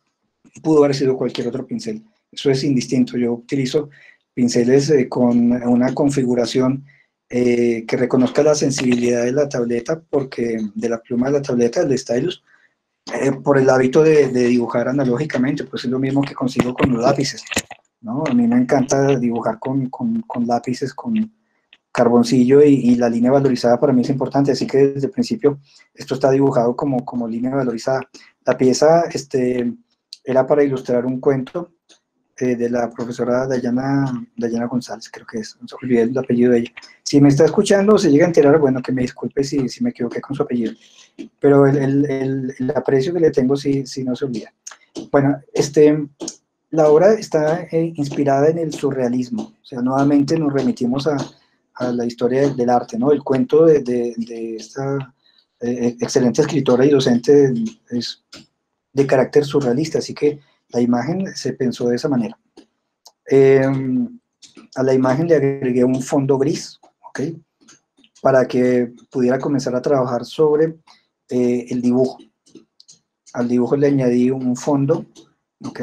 pudo haber sido cualquier otro pincel. Eso es indistinto. Yo utilizo pinceles eh, con una configuración eh, que reconozca la sensibilidad de la tableta, porque de la pluma de la tableta, del stylus, eh, por el hábito de, dibujar analógicamente, pues es lo mismo que consigo con los lápices. ¿no? A mí me encanta dibujar con, con, con lápices, con carboncillo y, y, la línea valorizada para mí es importante, así que desde el principio esto está dibujado como, como línea valorizada. La pieza este, era para ilustrar un cuento eh, de la profesora Dayana, Dayana González, creo que es, olvidé el apellido de ella. Si me está escuchando o se llega a enterar, bueno, que me disculpe si, si me equivoqué con su apellido, pero el, el, el, aprecio que le tengo sí, sí no se olvida. Bueno, este, la obra está eh, inspirada en el surrealismo, o sea, nuevamente nos remitimos a, a la historia del, arte, ¿no? El cuento de, de, de esta eh, excelente escritora y docente es de carácter surrealista, así que la imagen se pensó de esa manera. Em, a la imagen le agregué un fondo gris, ¿ok? Para que pudiera comenzar a trabajar sobre eh, el dibujo. Al dibujo le añadí un fondo, ¿ok?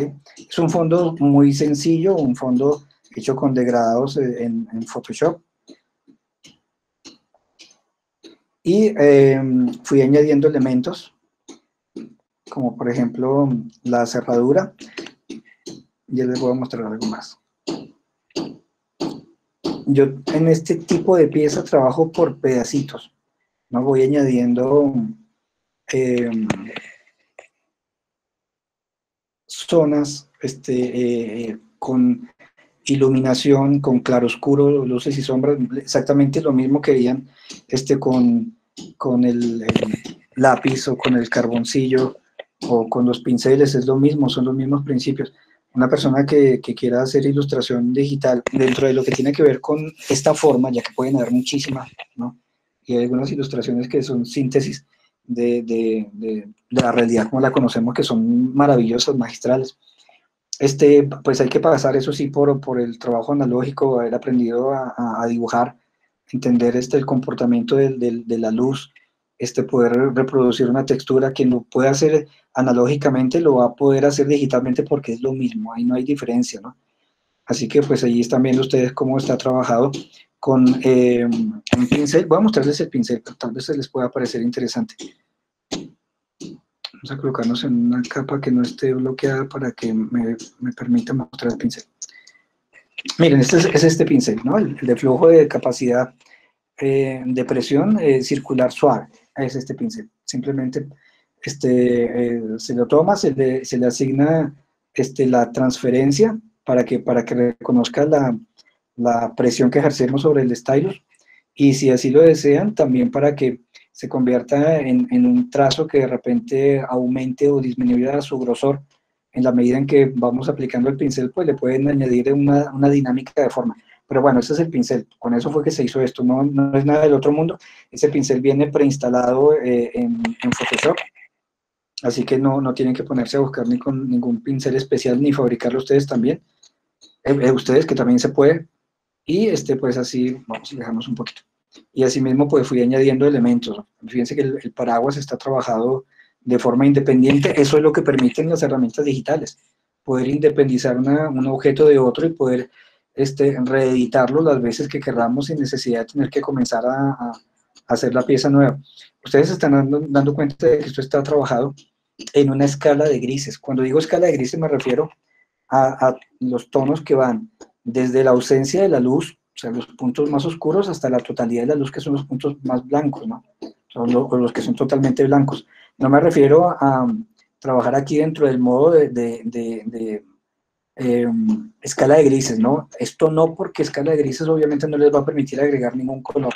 Es un fondo muy sencillo, un fondo hecho con degradados eh, en, Photoshop. Y em, fui añadiendo elementos como por ejemplo la cerradura. Ya les voy a mostrar algo más. Yo en este tipo de pieza trabajo por pedacitos. ¿no? Voy añadiendo em, zonas este, eh, con iluminación, con claroscuro, luces y sombras, exactamente lo mismo que veían este, con, con el, lápiz o con el carboncillo o con los pinceles, es lo mismo, son los mismos principios. Una persona que, que, quiera hacer ilustración digital dentro de lo que tiene que ver con esta forma, ya que pueden haber muchísimas, ¿no? Y hay algunas ilustraciones que son síntesis de, de, la realidad como la conocemos, que son maravillosas, magistrales. Este, pues hay que pasar, eso sí, por, por el trabajo analógico, haber aprendido a, a, dibujar, entender este, el comportamiento de, de la luz, este, poder reproducir una textura que no puede hacer analógicamente, lo va a poder hacer digitalmente porque es lo mismo, ahí no hay diferencia, ¿no? Así que pues ahí están viendo ustedes cómo está trabajado con eh, un pincel. Voy a mostrarles el pincel, tal vez se les pueda parecer interesante. Vamos a colocarnos en una capa que no esté bloqueada para que me, me permita mostrar el pincel. Miren, este es, este pincel, ¿no? El, de flujo de capacidad eh, de presión eh, circular suave es este pincel. Simplemente este, eh, se lo toma, se le, se le, asigna este, la transferencia para que, para que reconozca la, la presión que ejercemos sobre el stylus y si así lo desean, también para que se convierta en, en, un trazo que de repente aumente o disminuya su grosor en la medida en que vamos aplicando el pincel, pues le pueden añadir una, una dinámica de forma. Pero bueno, ese es el pincel, con eso fue que se hizo esto, no, no es nada del otro mundo. Ese pincel viene preinstalado eh, en, en, Photoshop, así que no, no tienen que ponerse a buscar ni con ningún pincel especial, ni fabricarlo ustedes también. Eh, eh, ustedes que también se puede. Y este, pues así, vamos a dejarnos un poquito. Y así mismo pues fui añadiendo elementos. Fíjense que el, el paraguas está trabajado de forma independiente, eso es lo que permiten las herramientas digitales, poder independizar una, un objeto de otro y poder este, reeditarlo las veces que queramos sin necesidad de tener que comenzar a, a, hacer la pieza nueva. Ustedes están dando, dando, cuenta de que esto está trabajado en una escala de grises. Cuando digo escala de grises me refiero a, a los tonos que van desde la ausencia de la luz, o sea, los puntos más oscuros, hasta la totalidad de la luz, que son los puntos más blancos, ¿no? Son los, los que son totalmente blancos. No me refiero a trabajar aquí dentro del modo de, em, escala de grises, ¿no? Esto no porque escala de grises obviamente no les va a permitir agregar ningún color.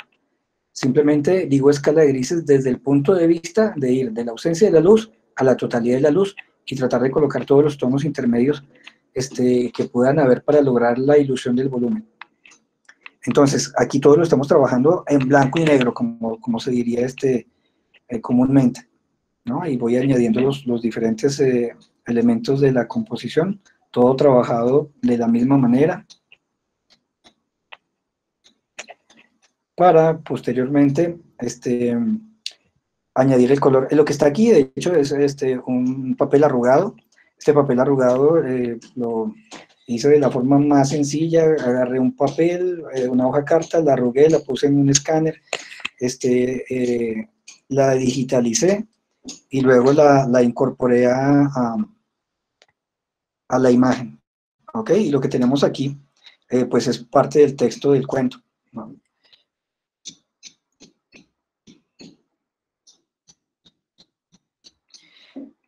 Simplemente digo escala de grises desde el punto de vista de ir de la ausencia de la luz a la totalidad de la luz y tratar de colocar todos los tonos intermedios este, que puedan haber para lograr la ilusión del volumen. Entonces, aquí todo lo estamos trabajando en blanco y negro, como, como se diría este, eh, comúnmente. ¿no? Y voy añadiendo los, los diferentes eh, elementos de la composición, todo trabajado de la misma manera, para posteriormente este, añadir el color. Lo que está aquí, de hecho, es este, un papel arrugado. Este papel arrugado eh, lo hice de la forma más sencilla, agarré un papel, eh, una hoja carta, la arrugué, la puse en un escáner, este, eh, la digitalicé y luego la, incorporé a, a, la imagen. ¿Ok? Y lo que tenemos aquí, pues es parte del texto del cuento.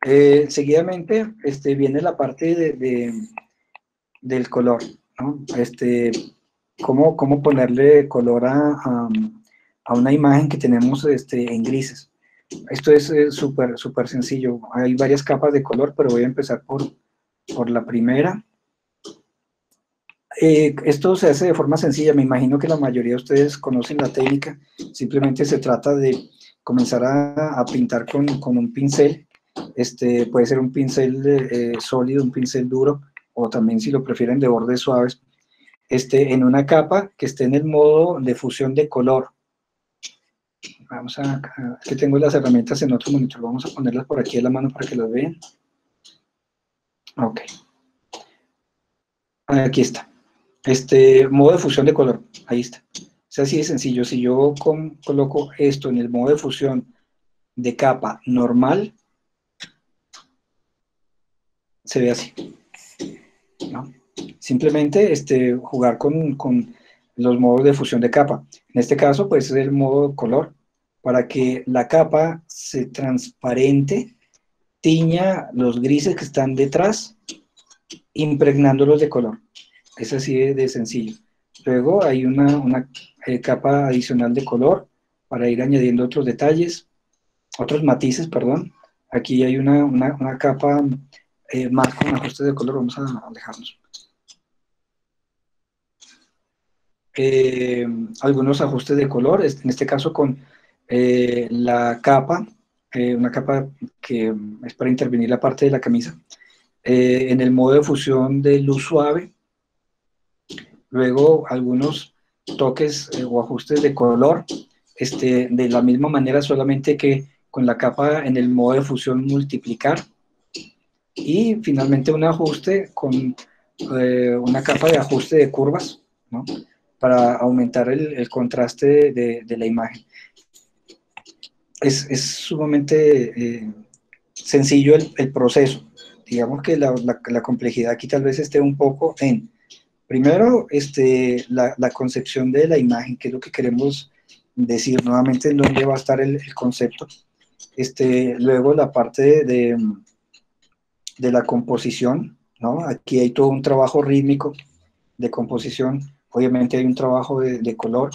Eh, seguidamente este, viene la parte de, del color, ¿no? Este, cómo, cómo ponerle color a, a, una imagen que tenemos este, en grises. Esto es súper súper sencillo. Hay varias capas de color, pero voy a empezar por, por la primera. Eh, esto se hace de forma sencilla, me imagino que la mayoría de ustedes conocen la técnica, simplemente se trata de comenzar a, a pintar con, con, un pincel este, puede ser un pincel eh, sólido, un pincel duro, o también si lo prefieren de bordes suaves, este, en una capa que esté en el modo de fusión de color. Vamos a, que tengo las herramientas en otro monitor, vamos a ponerlas por aquí a la mano para que las vean. Ok. Aquí está. Este modo de fusión de color, ahí está. Es así de sencillo. Si yo coloco esto en el modo de fusión de capa normal, se ve así. Simplemente este, jugar con, los modos de fusión de capa. En este caso, pues es el modo color, para que la capa se transparente, tiña los grises que están detrás, impregnándolos de color. Es así de, sencillo. Luego hay una, eh, capa adicional de color para ir añadiendo otros detalles, otros matices, perdón. Aquí hay una, una capa eh, más con ajustes de color, vamos a alejarnos. Eh, algunos ajustes de color, en este caso con eh, la capa, una capa que es para intervenir la parte de la camisa, en el modo de fusión de luz suave, luego algunos toques o ajustes de color, este, de la misma manera, solamente que con la capa en el modo de fusión multiplicar, y finalmente un ajuste con eh, una capa de ajuste de curvas, ¿no? para aumentar el, contraste de, la imagen. Es, es sumamente eh, sencillo el, proceso. Digamos que la, la, complejidad aquí tal vez esté un poco en, primero, este, la, concepción de la imagen, que es lo que queremos decir nuevamente, en dónde va a estar el, concepto. Este, luego la parte de de la composición, ¿no? Aquí hay todo un trabajo rítmico de composición, obviamente hay un trabajo de, color,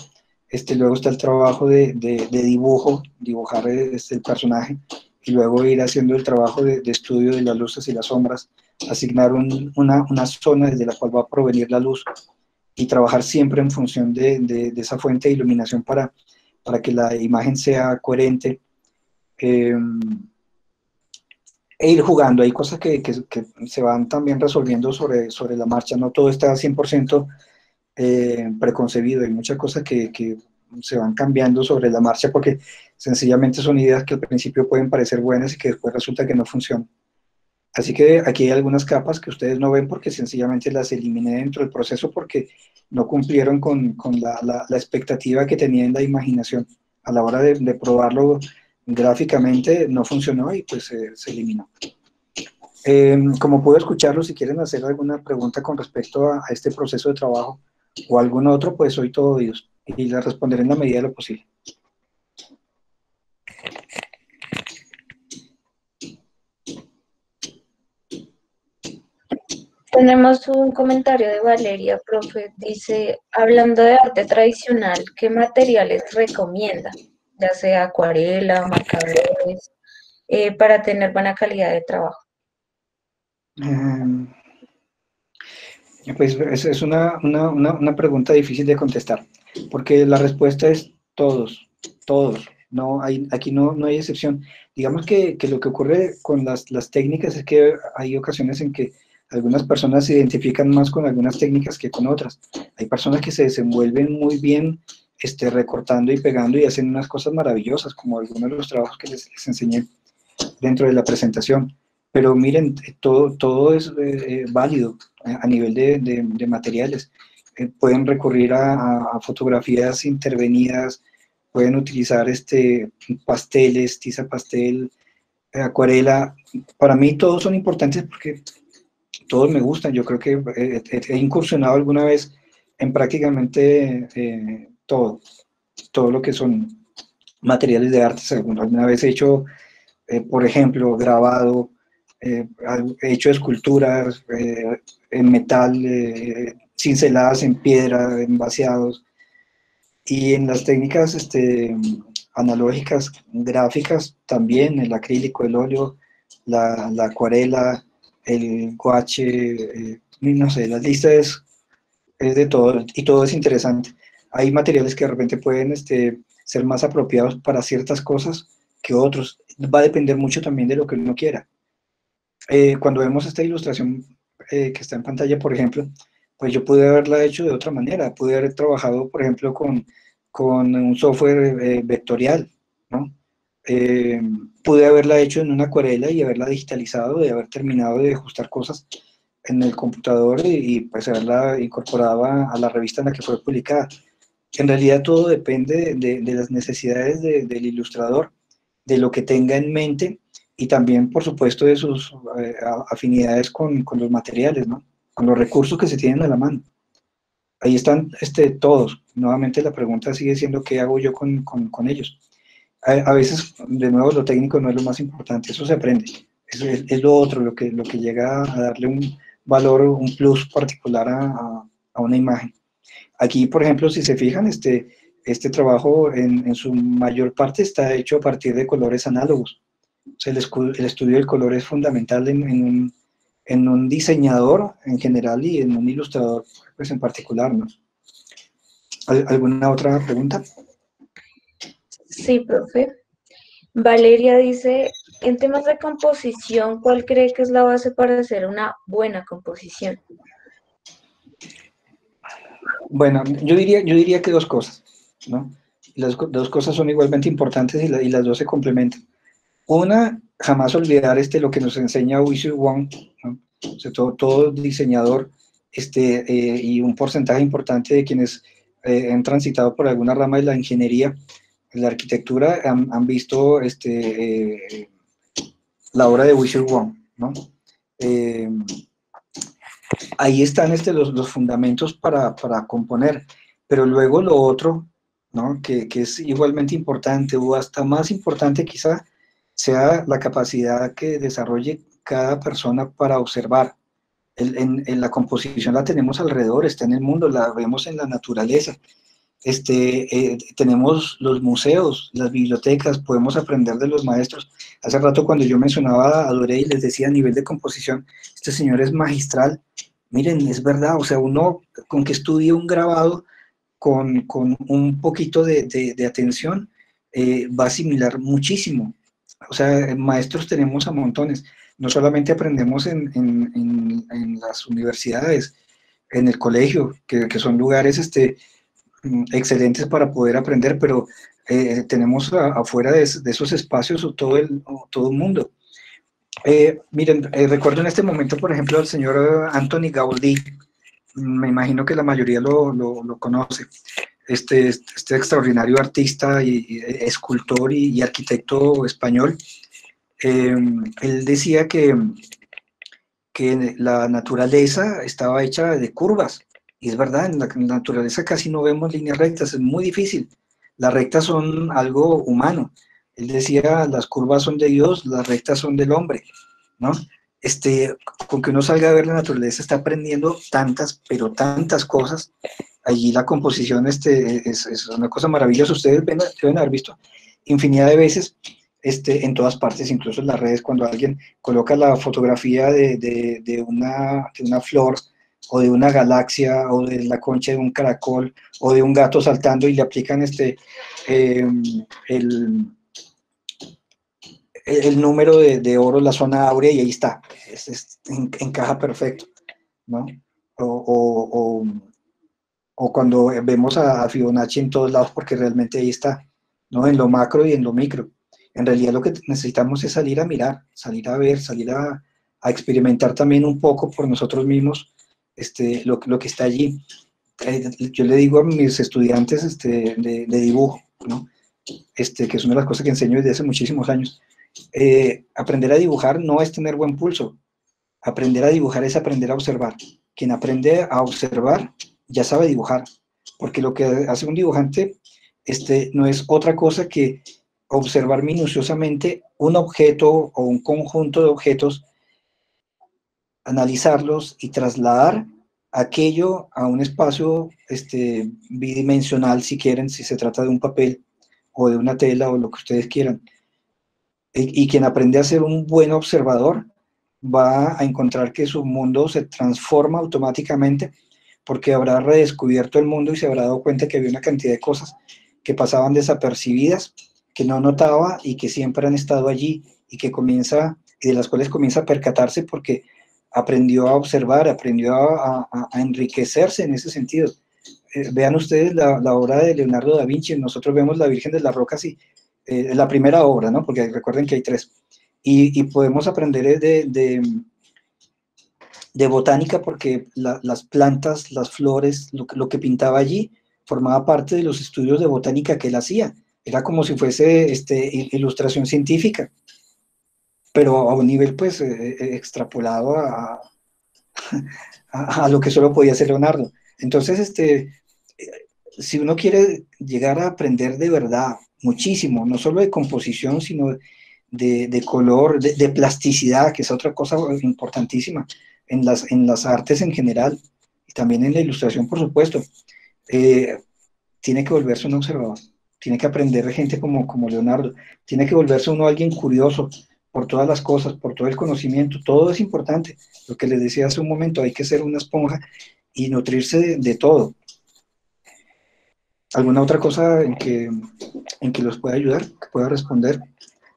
este, luego está el trabajo de, dibujo, dibujar este, el personaje, y luego ir haciendo el trabajo de, estudio de las luces y las sombras, asignar una, una, zona desde la cual va a provenir la luz, y trabajar siempre en función de, esa fuente de iluminación para, para que la imagen sea coherente. Eh, e ir jugando. Hay cosas que, que, se van también resolviendo sobre, sobre la marcha, no todo está 100% eh, preconcebido, hay muchas cosas que, que, se van cambiando sobre la marcha porque sencillamente son ideas que al principio pueden parecer buenas y que después resulta que no funcionan. Así que aquí hay algunas capas que ustedes no ven porque sencillamente las eliminé dentro del proceso porque no cumplieron con, con la, la, expectativa que tenía en la imaginación. A la hora de, de probarlo gráficamente no funcionó y pues se eliminó. Em, como puedo escucharlo, si quieren hacer alguna pregunta con respecto a, este proceso de trabajo o algún otro, pues soy todo Dios y les responderé en la medida de lo posible. Tenemos un comentario de Valeria, profe. Dice, hablando de arte tradicional, ¿qué materiales recomienda? Ya sea acuarela, marcadores, eh, para tener buena calidad de trabajo. Em, pues es una, una, pregunta difícil de contestar, porque la respuesta es todos, todos. No hay, aquí no, no hay excepción. Digamos que, que lo que ocurre con las, las, técnicas es que hay ocasiones en que algunas personas se identifican más con algunas técnicas que con otras. Hay personas que se desenvuelven muy bien este, recortando y pegando y hacen unas cosas maravillosas, como algunos de los trabajos que les, les enseñé dentro de la presentación. Pero miren, todo, todo es eh, eh, válido a nivel de, de, materiales. Eh, pueden recurrir a, fotografías intervenidas, pueden utilizar este, pasteles, tiza pastel, acuarela. Para mí todos son importantes porque todos me gustan. Yo creo que he, incursionado alguna vez en prácticamente todo, todo lo que son materiales de arte. Alguna vez he hecho por ejemplo, grabado, eh, hecho esculturas eh, en metal, cinceladas en piedra, en vaciados. Y en las técnicas este, analógicas, gráficas, también el acrílico, el óleo, la, acuarela, el guache, no sé, la lista es, es, de todo y todo es interesante. Hay materiales que de repente pueden este, ser más apropiados para ciertas cosas que otros. Va a depender mucho también de lo que uno quiera. Eh, cuando vemos esta ilustración eh, que está en pantalla, por ejemplo, pues yo pude haberla hecho de otra manera. Pude haber trabajado, por ejemplo, con, con un software eh, vectorial, ¿no? pude haberla hecho en una acuarela y haberla digitalizado y haber terminado de ajustar cosas en el computador y, pues haberla incorporado a, la revista en la que fue publicada. En realidad todo depende de, de las necesidades del ilustrador de lo que tenga en mente y también, por supuesto, de sus eh, afinidades con, con, los materiales, ¿no? con los recursos que se tienen a la mano. Ahí están este, todos. Nuevamente la pregunta sigue siendo qué hago yo con, con, con ellos. A, veces, de nuevo, lo técnico no es lo más importante, eso se aprende. Eso es, lo otro, lo que, lo que llega a darle un valor, un plus particular a, a una imagen. Aquí, por ejemplo, si se fijan, este, este trabajo en, su mayor parte está hecho a partir de colores análogos. El, estudio del color es fundamental en, un, diseñador en general y en un ilustrador pues, en particular. ¿no? ¿Alguna otra pregunta? Sí, profe. Valeria dice, en temas de composición, ¿cuál cree que es la base para hacer una buena composición? Bueno, yo diría, yo diría que dos cosas. ¿no? Las dos cosas son igualmente importantes y, las dos se complementan. Una, jamás olvidar este, lo que nos enseña Wishu Wang, todo, todo, diseñador este, eh, y un porcentaje importante de quienes eh, han transitado por alguna rama de la ingeniería, la arquitectura, han, visto este, eh, la obra de Wishu Wang. ¿no? ahí están este, los, los fundamentos para, para componer, pero luego lo otro que, es igualmente importante o hasta más importante quizá sea la capacidad que desarrolle cada persona para observar. En, la composición la tenemos alrededor, está en el mundo, la vemos en la naturaleza. Este, eh, tenemos los museos, las bibliotecas, podemos aprender de los maestros. Hace rato cuando yo mencionaba a Doré y les decía a nivel de composición, este señor es magistral. Miren, es verdad, o sea, uno con que estudie un grabado con, un poquito de, atención, eh, va a asimilar muchísimo. O sea, maestros tenemos a montones. No solamente aprendemos en, las universidades, en el colegio, que, son lugares este, excelentes para poder aprender, pero eh, tenemos afuera de, esos espacios todo el, todo mundo. Eh, miren, recuerdo en este momento, por ejemplo, al señor Anthony Gaudí, me imagino que la mayoría lo, lo, conoce. Este, este, extraordinario artista y, escultor y, arquitecto español, em, él decía que, que la naturaleza estaba hecha de curvas, y es verdad, en la, naturaleza casi no vemos líneas rectas, es muy difícil. Las rectas son algo humano. Él decía, las curvas son de Dios, las rectas son del hombre, ¿no? Este, con que uno salga a ver la naturaleza está aprendiendo tantas, pero tantas cosas. Allí la composición este, es, es una cosa maravillosa. Ustedes ven, deben haber visto infinidad de veces este, en todas partes, incluso en las redes, cuando alguien coloca la fotografía de, de, una, de una flor o de una galaxia o de la concha de un caracol o de un gato saltando y le aplican este, eh, el, el número de, de, oro, la zona áurea y ahí está, es, es, encaja perfecto, ¿no? O, o, o, o, cuando vemos a Fibonacci en todos lados porque realmente ahí está, ¿no? En lo macro y en lo micro en realidad lo que necesitamos es salir a mirar, salir a ver, salir a, a experimentar también un poco por nosotros mismos este, lo, lo que está allí. Eh, yo le digo a mis estudiantes este, de, de, dibujo, ¿no? este, que es una de las cosas que enseño desde hace muchísimos años, eh, aprender a dibujar no es tener buen pulso, aprender a dibujar es aprender a observar. Quien aprende a observar ya sabe dibujar, porque lo que hace un dibujante este, no es otra cosa que observar minuciosamente un objeto o un conjunto de objetos, analizarlos y trasladar aquello a un espacio este, bidimensional, si quieren, si se trata de un papel o de una tela o lo que ustedes quieran. Y, quien aprende a ser un buen observador va a encontrar que su mundo se transforma automáticamente porque habrá redescubierto el mundo y se habrá dado cuenta que había una cantidad de cosas que pasaban desapercibidas que no notaba y que siempre han estado allí y que comienza, y de las cuales comienza a percatarse porque aprendió a observar, aprendió a, enriquecerse en ese sentido. Eh, vean ustedes la, obra de Leonardo da Vinci, nosotros vemos la Virgen de las Rocas y eh, la primera obra, ¿no? Porque recuerden que hay tres. Y, podemos aprender de, de, de botánica porque la, las plantas, las flores, lo, lo que pintaba allí formaba parte de los estudios de botánica que él hacía era como si fuese este, ilustración científica, pero a un nivel pues eh, eh extrapolado a, a, a, lo que solo podía hacer Leonardo. Entonces, este, si uno quiere llegar a aprender de verdad muchísimo, no solo de composición, sino de, de color, de, plasticidad, que es otra cosa importantísima en las, en las artes en general, y también en la ilustración, por supuesto, eh, tiene que volverse un observador tiene que aprender de gente como, como Leonardo, tiene que volverse uno alguien curioso por todas las cosas, por todo el conocimiento, todo es importante. Lo que les decía hace un momento, hay que ser una esponja y nutrirse de todo. ¿Alguna otra cosa en que, en que los pueda ayudar, que pueda responder?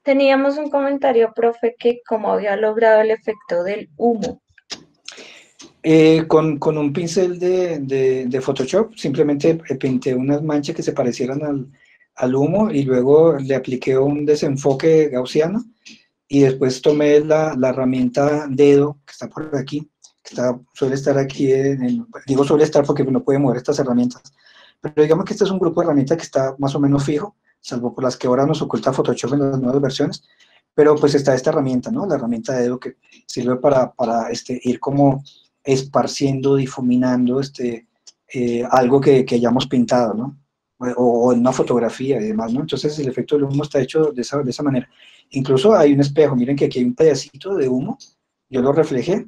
Teníamos un comentario, profe, que cómo había logrado el efecto del humo. Eh, con, con, un pincel de, de, de, Photoshop, simplemente pinté unas manchas que se parecieran al, al humo y luego le apliqué un desenfoque gaussiano y después tomé la, la herramienta dedo que está por aquí, que está, suele estar aquí, en el, digo suele estar porque no puede mover estas herramientas, pero digamos que este es un grupo de herramientas que está más o menos fijo, salvo por las que ahora nos oculta Photoshop en las nuevas versiones, pero pues está esta herramienta, ¿no? La herramienta dedo que sirve para, para este, ir como esparciendo, difuminando este, eh, algo que, que hayamos pintado, ¿no? o, en una fotografía y demás, ¿no? Entonces el efecto del humo está hecho de esa, de esa manera. Incluso hay un espejo, miren que aquí hay un pedacito de humo, yo lo reflejé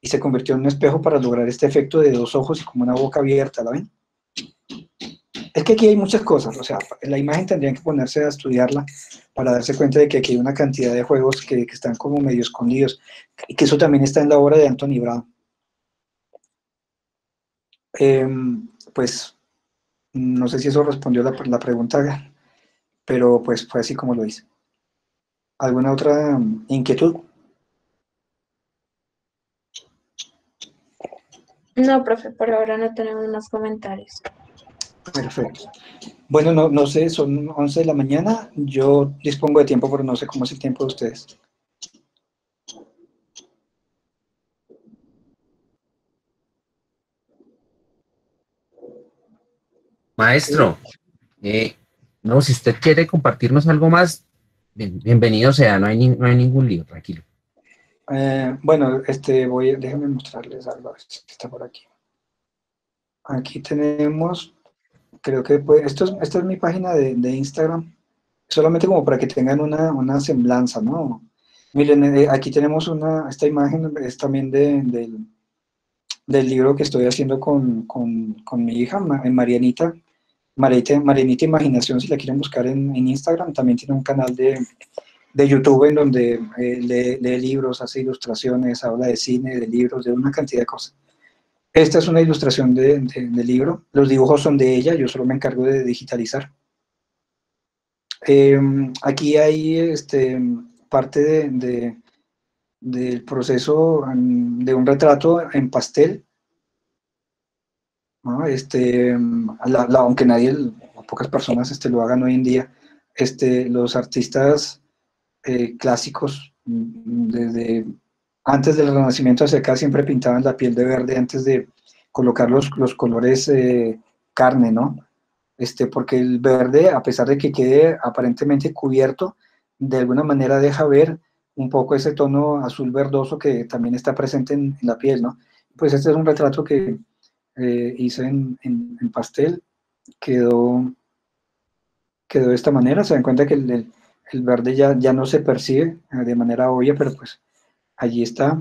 y se convirtió en un espejo para lograr este efecto de dos ojos y como una boca abierta, ¿la ven? Es que aquí hay muchas cosas, o sea, la imagen tendrían que ponerse a estudiarla para darse cuenta de que aquí hay una cantidad de juegos que, están como medio escondidos y que eso también está en la obra de Anthony Brown. Eh, pues no sé si eso respondió la, la pregunta, pero pues fue así como lo hice. ¿Alguna otra inquietud? No, profe, por ahora no tenemos más comentarios. Perfecto. Bueno, no, no sé, son 11 de la mañana. Yo dispongo de tiempo, pero no sé cómo es el tiempo de ustedes. Maestro, eh, no, si usted quiere compartirnos algo más, bien, bienvenido sea, no hay, ni, no hay ningún lío, tranquilo. Eh, bueno, este voy, déjenme mostrarles algo, está por aquí. Aquí tenemos, creo que pues, esto es, esta es mi página de, de, Instagram, solamente como para que tengan una, una semblanza, ¿no? Miren, eh, aquí tenemos una, esta imagen es también de, del, del libro que estoy haciendo con, con, con mi hija, eh, Marianita, Marianita, Marianita Imaginación, si la quieren buscar en, en Instagram, también tiene un canal de, de YouTube en donde eh, lee, lee libros, hace ilustraciones, habla de cine, de libros, de una cantidad de cosas. Esta es una ilustración de, de- del libro, los dibujos son de ella, yo solo me encargo de digitalizar. Eh, aquí hay este, parte de, de- del proceso mm, de un retrato en pastel. Este, mm, aunque nadie, pocas personas este, lo hagan hoy en día, este, los artistas eh, clásicos, mm, desde antes del Renacimiento hacia acá, siempre pintaban la piel de verde antes de colocar los, los colores eh, carne, ¿no? Este, porque el verde, a pesar de que quede aparentemente cubierto, de alguna manera deja ver un poco ese tono azul verdoso que también está presente en, en la piel, ¿no? Pues este es un retrato que eh, hice en, en- en pastel, quedó, quedó de esta manera, se dan cuenta que el, el- el verde ya, ya no se percibe de manera obvia, pero pues allí está.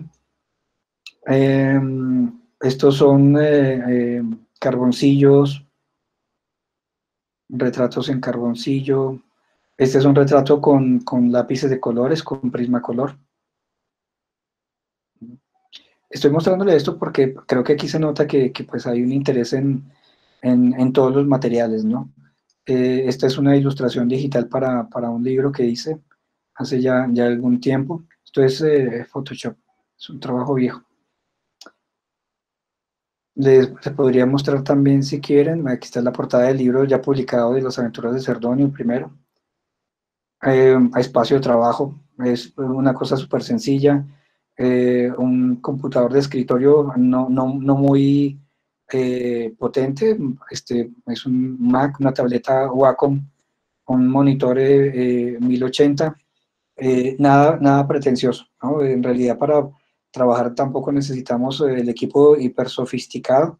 Em, estos son eh, eh, carboncillos, retratos en carboncillo. Este es un retrato con, con lápices de colores, con prismacolor. Estoy mostrándole esto porque creo que aquí se nota que, que, pues hay un interés en, en- en todos los materiales, ¿no? Eh, esta es una ilustración digital para, para un libro que hice hace ya, ya algún tiempo. Esto es eh, Photoshop, es un trabajo viejo. Les, les podría mostrar también si quieren, aquí está la portada del libro ya publicado de las aventuras de Cerdonio, primero. Eh, a espacio de trabajo, es una cosa súper sencilla, eh, un computador de escritorio no, no, no muy eh, potente, este, es un Mac, una tableta Wacom, un monitor eh, eh, 1080, eh, nada, nada pretencioso. En realidad para trabajar tampoco necesitamos eh, el equipo hiper sofisticado,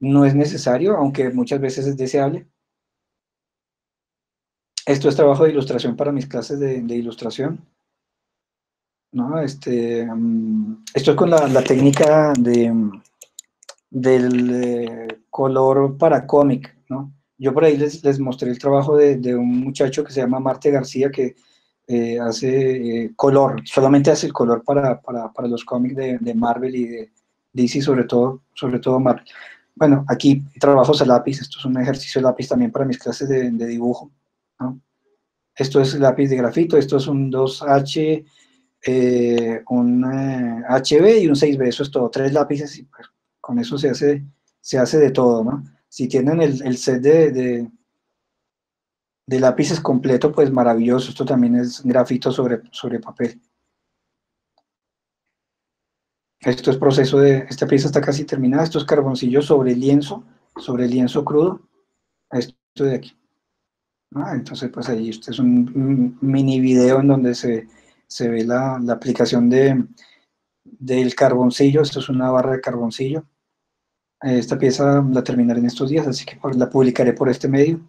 no es necesario, aunque muchas veces es deseable. Esto es trabajo de ilustración para mis clases de, de ilustración. ¿no? Este, mm, esto es con la, la técnica de, del eh, color para cómic. ¿no? Yo por ahí les, les mostré el trabajo de, de un muchacho que se llama Marte García que eh, hace eh, color, solamente hace el color para, para, para los cómics de, de Marvel y de DC, sobre todo, sobre todo Marvel. Bueno, aquí trabajos a lápiz, esto es un ejercicio de lápiz también para mis clases de, de dibujo. ¿no? Esto es lápiz de grafito, esto es un 2H, eh, un eh, HB y un 6B, eso es todo, tres lápices y pues, con eso se hace, se hace de todo, ¿no? Si tienen el, el set de, de, de, lápices completo, pues maravilloso, esto también es grafito sobre, sobre papel. Esto es proceso de, esta pieza está casi terminada, esto es carboncillo sobre lienzo, sobre lienzo crudo, esto de aquí. Ah, entonces, pues ahí este es un, mini video en donde se, se ve la, la aplicación de, del carboncillo, esto es una barra de carboncillo. Esta pieza la terminaré en estos días, así que la publicaré por este medio.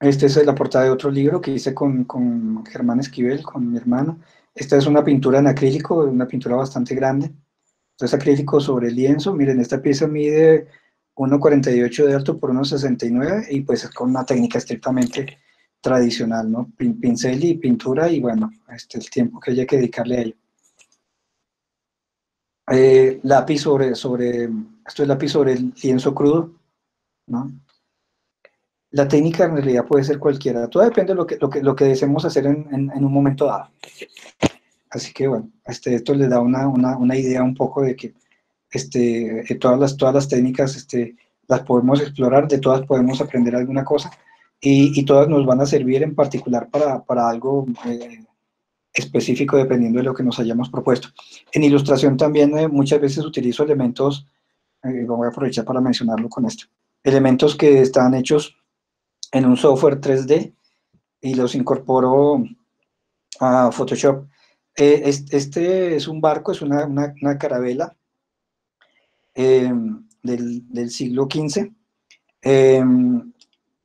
Esta es la portada de otro libro que hice con, con Germán Esquivel, con mi hermano. Esta es una pintura en acrílico, una pintura bastante grande. Entonces acrílico sobre lienzo, miren, esta pieza mide 1,48 de alto por 1,69 y pues es con una técnica estrictamente tradicional, ¿no? Pin pincel y pintura y bueno, este el tiempo que haya que dedicarle a ello. Eh, lápiz sobre, sobre, esto es lápiz sobre el lienzo crudo, ¿no? La técnica en realidad puede ser cualquiera, todo depende de lo que, lo que, lo que deseemos hacer en, en, un momento dado. Así que bueno, este, esto le da una, una, una idea un poco de que este, todas, las, todas las técnicas este, las podemos explorar, de todas podemos aprender alguna cosa y, y todas nos van a servir en particular para, para algo eh, específico dependiendo de lo que nos hayamos propuesto. En ilustración también eh, muchas veces utilizo elementos, eh, voy a aprovechar para mencionarlo con esto, elementos que están hechos en un software 3D y los incorporo a Photoshop. Eh, este es un barco, es una, una, carabela eh, del, del, siglo XV. Eh,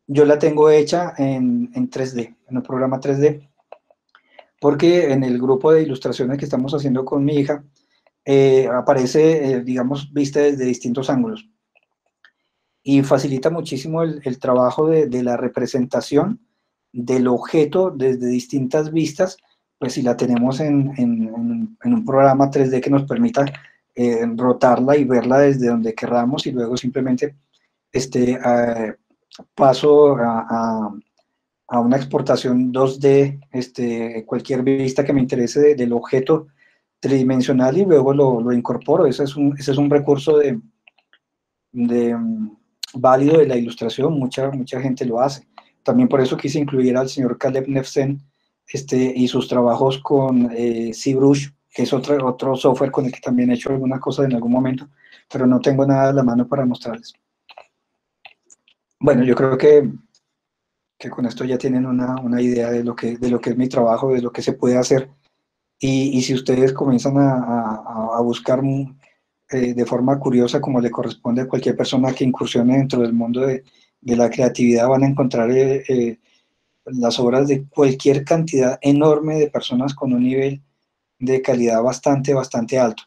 yo la tengo hecha en, en 3D, en un programa 3D, porque en el grupo de ilustraciones que estamos haciendo con mi hija, eh, aparece, eh, digamos, vista desde distintos ángulos. Y facilita muchísimo el, el trabajo de, de, la representación del objeto desde distintas vistas, pues si la tenemos en, en, en un programa 3D que nos permita eh, rotarla y verla desde donde queramos y luego simplemente este, eh, paso a, a, a, una exportación 2D, este, cualquier vista que me interese de, del objeto tridimensional y luego lo, lo incorporo. Ese es un, ese es un recurso de, de válido de la ilustración, mucha, mucha gente lo hace. También por eso quise incluir al señor Caleb Nefsen este, y sus trabajos con eh, ZBrush, que es otro, otro software con el que también he hecho alguna cosa en algún momento, pero no tengo nada a la mano para mostrarles. Bueno, yo creo que, que con esto ya tienen una, una, idea de lo, que, de lo que es mi trabajo, de lo que se puede hacer. Y, y si ustedes comienzan a, a, a buscar eh, de forma curiosa, como le corresponde a cualquier persona que incursione dentro del mundo de, de la creatividad, van a encontrar eh, eh, las obras de cualquier cantidad enorme de personas con un nivel de calidad bastante, bastante alto.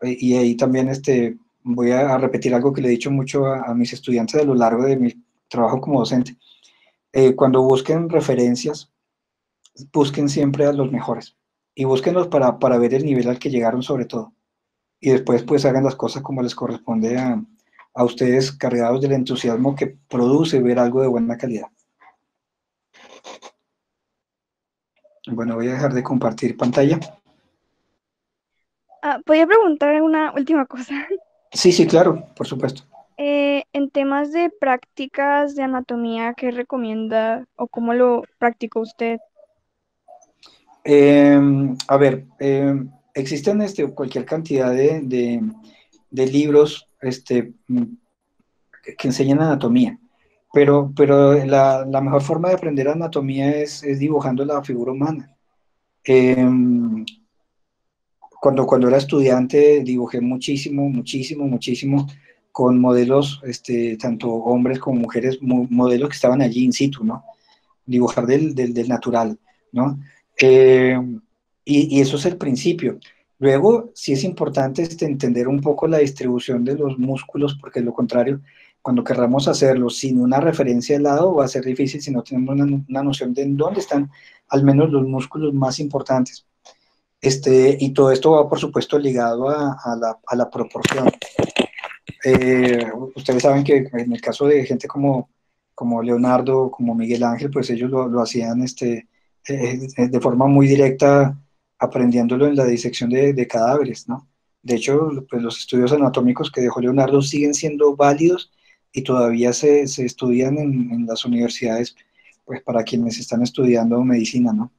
Y ahí también este, voy a repetir algo que le he dicho mucho a, mis estudiantes a lo largo de mi trabajo como docente. Cuando busquen referencias, busquen siempre a los mejores y búsquenlos para, para ver el nivel al que llegaron sobre todo. Y después pues hagan las cosas como les corresponde a, a ustedes cargados del entusiasmo que produce ver algo de buena calidad. Bueno, voy a dejar de compartir pantalla. Ah, ¿Podría preguntar una última cosa? Sí, sí, claro, por supuesto. Eh, en temas de prácticas de anatomía, ¿qué recomienda o cómo lo practicó usted? Eh, a ver, eh, existen este, cualquier cantidad de, de, libros este, que enseñan anatomía, pero, pero la, mejor forma de aprender anatomía es, dibujando la figura humana. Eh, cuando, cuando era estudiante dibujé muchísimo, muchísimo, muchísimo con modelos, este, tanto hombres como mujeres, modelos que estaban allí in situ, ¿no? Dibujar del, del, del natural, ¿no? Eh, y, eso es el principio. Luego, sí es importante este, entender un poco la distribución de los músculos, porque lo contrario, cuando querramos hacerlo sin una referencia al lado, va a ser difícil si no tenemos una, una noción de dónde están al menos los músculos más importantes. Este, y todo esto va, por supuesto, ligado a, la, a la, proporción. Eh, ustedes saben que en el caso de gente como, como Leonardo, como Miguel Ángel, pues ellos lo, lo hacían este, eh, de forma muy directa, aprendiéndolo en la disección de, cadáveres, ¿no? De hecho, pues los estudios anatómicos que dejó Leonardo siguen siendo válidos y todavía se, se estudian en, en las universidades, pues para quienes están estudiando medicina, ¿no?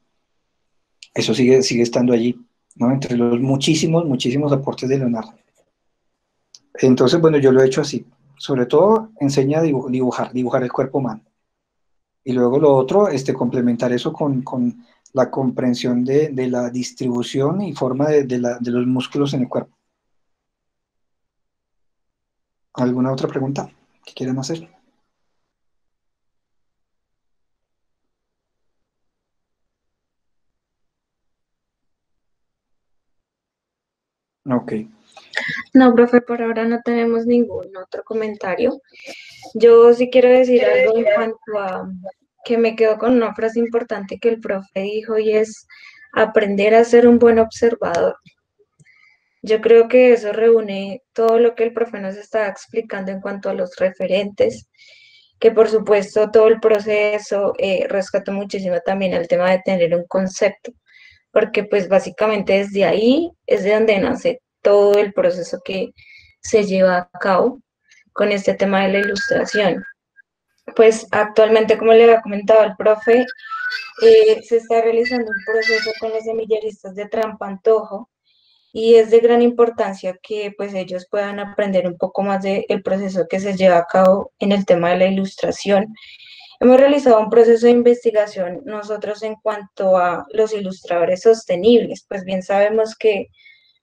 eso sigue, sigue estando allí, ¿no? Entre los muchísimos, muchísimos aportes de Leonardo. Entonces, bueno, yo lo he hecho así. Sobre todo, enseña a dibujar, dibujar el cuerpo humano. Y luego lo otro, este, complementar eso con, con la comprensión de, de, la distribución y forma de, de, la, de los músculos en el cuerpo. ¿Alguna otra pregunta que quieran hacer? Ok. No, profe, por ahora no tenemos ningún otro comentario. Yo sí quiero decir algo en cuanto a que me quedo con una frase importante que el profe dijo y es aprender a ser un buen observador. Yo creo que eso reúne todo lo que el profe nos está explicando en cuanto a los referentes, que por supuesto todo el proceso eh, rescató muchísimo también el tema de tener un concepto, porque pues básicamente desde ahí es de donde nace todo el proceso que se lleva a cabo con este tema de la ilustración. Pues actualmente, como le había comentado el profe, eh, se está realizando un proceso con los semilleristas de Trampantojo y es de gran importancia que pues ellos puedan aprender un poco más del proceso que se lleva a cabo en el tema de la ilustración. Hemos realizado un proceso de investigación nosotros en cuanto a los ilustradores sostenibles, pues bien sabemos que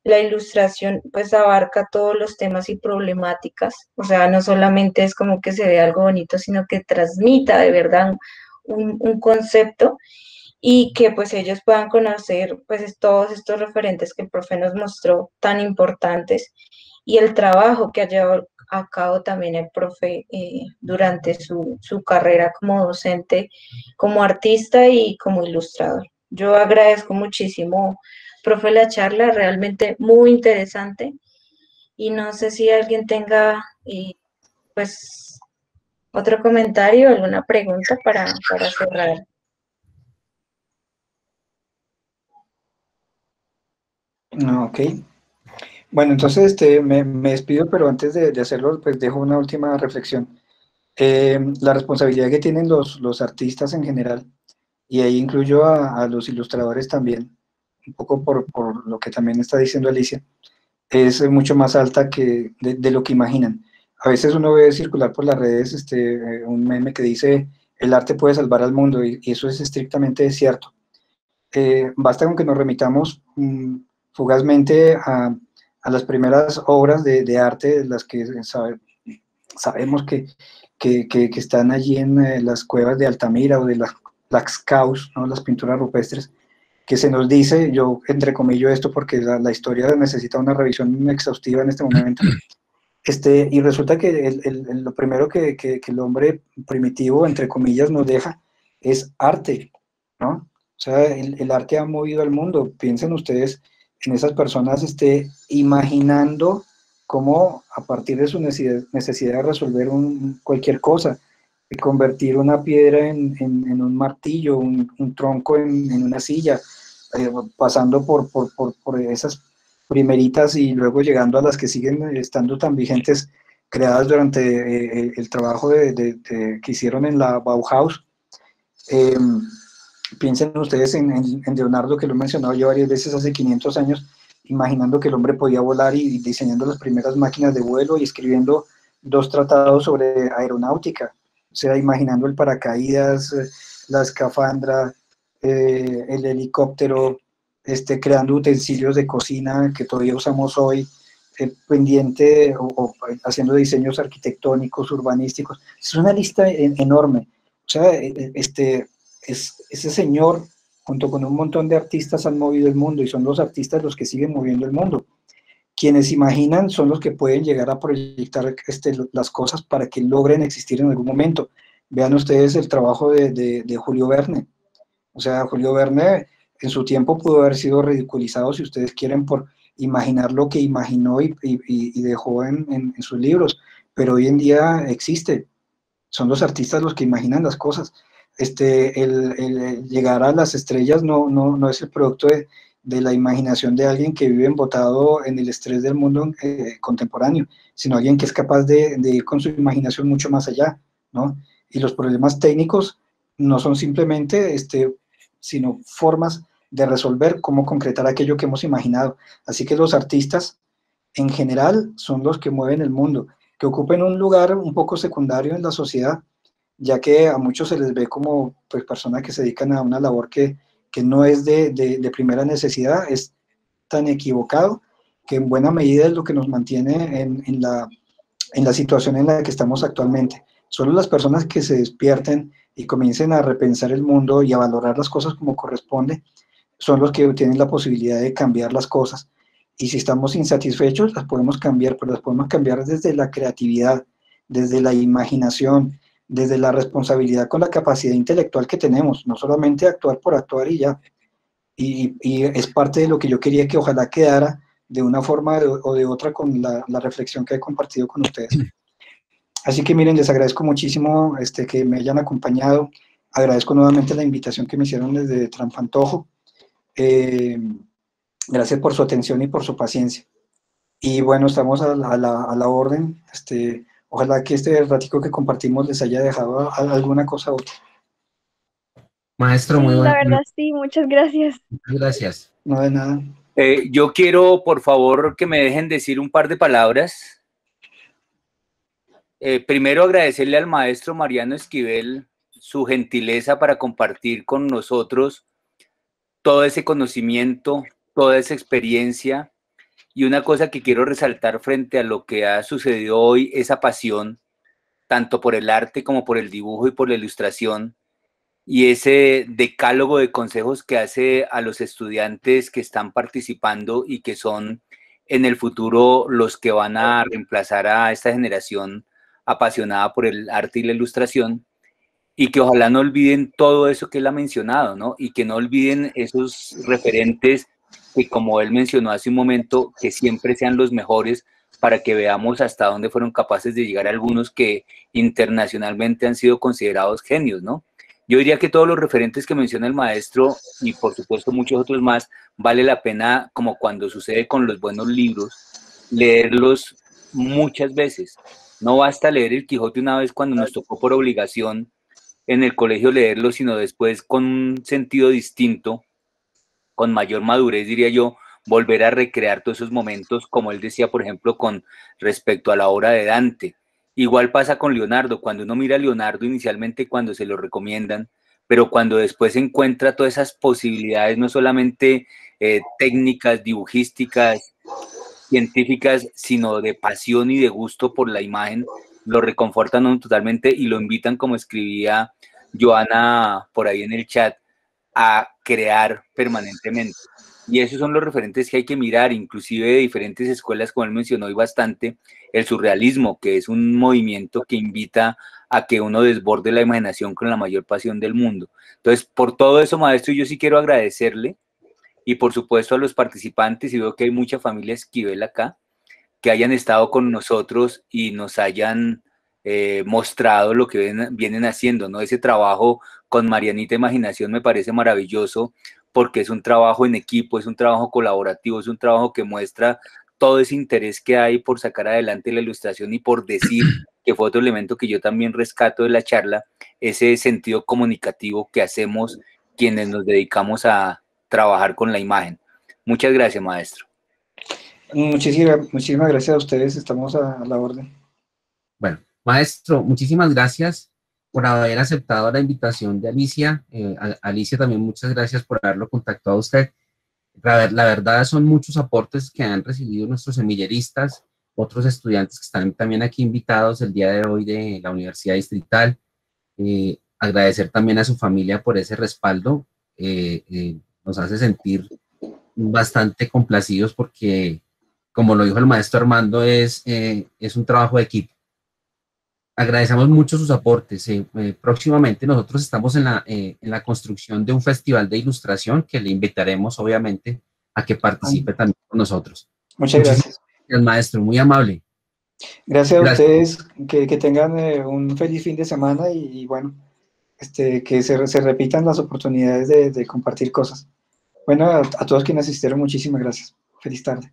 la ilustración pues abarca todos los temas y problemáticas, o sea, no solamente es como que se ve algo bonito, sino que transmita de verdad un, un concepto y que pues ellos puedan conocer pues todos estos referentes que el profe nos mostró tan importantes y el trabajo que ha llevado a cabo también el profe eh, durante su, su, carrera como docente, como artista y como ilustrador. Yo agradezco muchísimo, profe, la charla, realmente muy interesante y no sé si alguien tenga pues otro comentario, alguna pregunta para, para cerrar. Ok. Bueno, entonces este, me, me despido, pero antes de, hacerlo, pues dejo una última reflexión. Eh, la responsabilidad que tienen los, los, artistas en general, y ahí incluyo a los ilustradores también, un poco por, por, lo que también está diciendo Alicia, es mucho más alta que de, lo que imaginan. A veces uno ve circular por las redes este, un meme que dice, el arte puede salvar al mundo, y, eso es estrictamente cierto. Eh, basta con que nos remitamos um, fugazmente a, a, las primeras obras de, de arte, las que sabe, sabemos que, que, que, están allí en eh, las cuevas de Altamira o de las Laxcaus, ¿no? las pinturas rupestres, que se nos dice, yo entrecomillo esto porque la, la, historia necesita una revisión exhaustiva en este momento, [clears throat] este, y resulta que el, el, lo primero que, que, el hombre primitivo, entre comillas, nos deja es arte, ¿no? O sea, el, el arte ha movido al mundo. Piensen ustedes en esas personas esté imaginando cómo a partir de su necesidad, necesidad de resolver un, cualquier cosa, convertir una piedra en, en, en un martillo, un, un tronco en, en, una silla, eh, pasando por, por, por, por, esas primeritas y luego llegando a las que siguen estando tan vigentes, creadas durante eh, el trabajo que hicieron en la Bauhaus. Eh, piensen ustedes en, en, en, Leonardo, que lo he mencionado yo varias veces hace 500 años, imaginando que el hombre podía volar y diseñando las primeras máquinas de vuelo y escribiendo dos tratados sobre aeronáutica, o sea, imaginando el paracaídas, la escafandra, eh, el helicóptero, este, creando utensilios de cocina que todavía usamos hoy, eh, pendiente o, haciendo diseños arquitectónicos, urbanísticos. Es una lista en, enorme. O sea, eh, este, es, ese señor, junto con un montón de artistas, han movido el mundo y son los artistas los que siguen moviendo el mundo. Quienes imaginan son los que pueden llegar a proyectar este, las cosas para que logren existir en algún momento. Vean ustedes el trabajo de Julio Verne. O sea, Julio Verne en su tiempo pudo haber sido ridiculizado, si ustedes quieren, por imaginar lo que imaginó y, dejó en, sus libros, pero hoy en día existe. Son los artistas los que imaginan las cosas este, el, llegar a las estrellas no, no, no es el producto de, de, la imaginación de alguien que vive embotado en el estrés del mundo eh, contemporáneo, sino alguien que es capaz de, de, ir con su imaginación mucho más allá, ¿no? Y los problemas técnicos no son simplemente, este, sino formas de resolver cómo concretar aquello que hemos imaginado. Así que los artistas, en general, son los que mueven el mundo, que ocupen un lugar un poco secundario en la sociedad, ya que a muchos se les ve como pues, personas que se dedican a una labor que, que no es de, de, primera necesidad, es tan equivocado que en buena medida es lo que nos mantiene en, en, la, en la situación en la que estamos actualmente. Solo las personas que se despierten y comiencen a repensar el mundo y a valorar las cosas como corresponde, son los que tienen la posibilidad de cambiar las cosas. Y si estamos insatisfechos, las podemos cambiar, pero las podemos cambiar desde la creatividad, desde la imaginación, desde la responsabilidad con la capacidad intelectual que tenemos, no solamente actuar por actuar y ya. Y, es parte de lo que yo quería que ojalá quedara de una forma o de otra con la, reflexión que he compartido con ustedes. [clears throat] Así que miren, les agradezco muchísimo este, que me hayan acompañado, agradezco nuevamente la invitación que me hicieron desde Tranfantojo, eh, gracias por su atención y por su paciencia. Y bueno, estamos a la, a la, a la orden, este, Ojalá que este ratico que compartimos les haya dejado alguna cosa útil. Maestro, muy sí, bueno. La verdad, sí, muchas gracias. Muchas gracias. No de nada. Eh, yo quiero, por favor, que me dejen decir un par de palabras. Eh, primero, agradecerle al maestro Mariano Esquivel su gentileza para compartir con nosotros todo ese conocimiento, toda esa experiencia. Y una cosa que quiero resaltar frente a lo que ha sucedido hoy, esa pasión, tanto por el arte como por el dibujo y por la ilustración, y ese decálogo de consejos que hace a los estudiantes que están participando y que son en el futuro los que van a reemplazar a esta generación apasionada por el arte y la ilustración y que ojalá no olviden todo eso que él ha mencionado, ¿no? Y que no olviden esos referentes que como él mencionó hace un momento, que siempre sean los mejores para que veamos hasta dónde fueron capaces de llegar algunos que internacionalmente han sido considerados genios, ¿no? Yo diría que todos los referentes que menciona el maestro y por supuesto muchos otros más, vale la pena, como cuando sucede con los buenos libros, leerlos muchas veces. No basta leer el Quijote una vez cuando nos tocó por obligación en el colegio leerlo, sino después con un sentido distinto, con mayor madurez, diría yo, volver a recrear todos esos momentos, como él decía, por ejemplo, con respecto a la obra de Dante. Igual pasa con Leonardo, cuando uno mira a Leonardo inicialmente cuando se lo recomiendan, pero cuando después encuentra todas esas posibilidades, no solamente eh, técnicas, dibujísticas, científicas, sino de pasión y de gusto por la imagen, lo reconfortan totalmente y lo invitan, como escribía Joana por ahí en el chat, a crear permanentemente. Y esos son los referentes que hay que mirar, inclusive de diferentes escuelas, como él mencionó hoy bastante, el surrealismo, que es un movimiento que invita a que uno desborde la imaginación con la mayor pasión del mundo. Entonces, por todo eso, maestro, yo sí quiero agradecerle y por supuesto a los participantes, y veo que hay mucha familia Esquivel acá, que hayan estado con nosotros y nos hayan eh, mostrado lo que vienen haciendo, ¿no? Ese trabajo con Marianita Imaginación me parece maravilloso porque es un trabajo en equipo, es un trabajo colaborativo, es un trabajo que muestra todo ese interés que hay por sacar adelante la ilustración y por decir, [clears throat] que fue otro elemento que yo también rescato de la charla, ese sentido comunicativo que hacemos quienes nos dedicamos a trabajar con la imagen. Muchas gracias, maestro. Muchísimas, muchísimas gracias a ustedes, estamos a, la orden. Bueno, maestro, muchísimas gracias por haber aceptado la invitación de Alicia. Eh, Alicia, también muchas gracias por haberlo contactado a usted. La, la, verdad son muchos aportes que han recibido nuestros semilleristas, otros estudiantes que están también aquí invitados el día de hoy de la Universidad Distrital. Eh, agradecer también a su familia por ese respaldo. Eh, nos hace sentir bastante complacidos porque, como lo dijo el maestro Armando, es, es un trabajo de equipo agradecemos mucho sus aportes. Eh, eh, próximamente nosotros estamos en la, eh, en la construcción de un festival de ilustración que le invitaremos, obviamente, a que participe también con nosotros. Muchas gracias. El maestro, muy amable. Gracias, a ustedes, que, que tengan un feliz fin de semana y, bueno, este, que se, se, repitan las oportunidades de, de compartir cosas. Bueno, a, todos quienes asistieron, muchísimas gracias. Feliz tarde.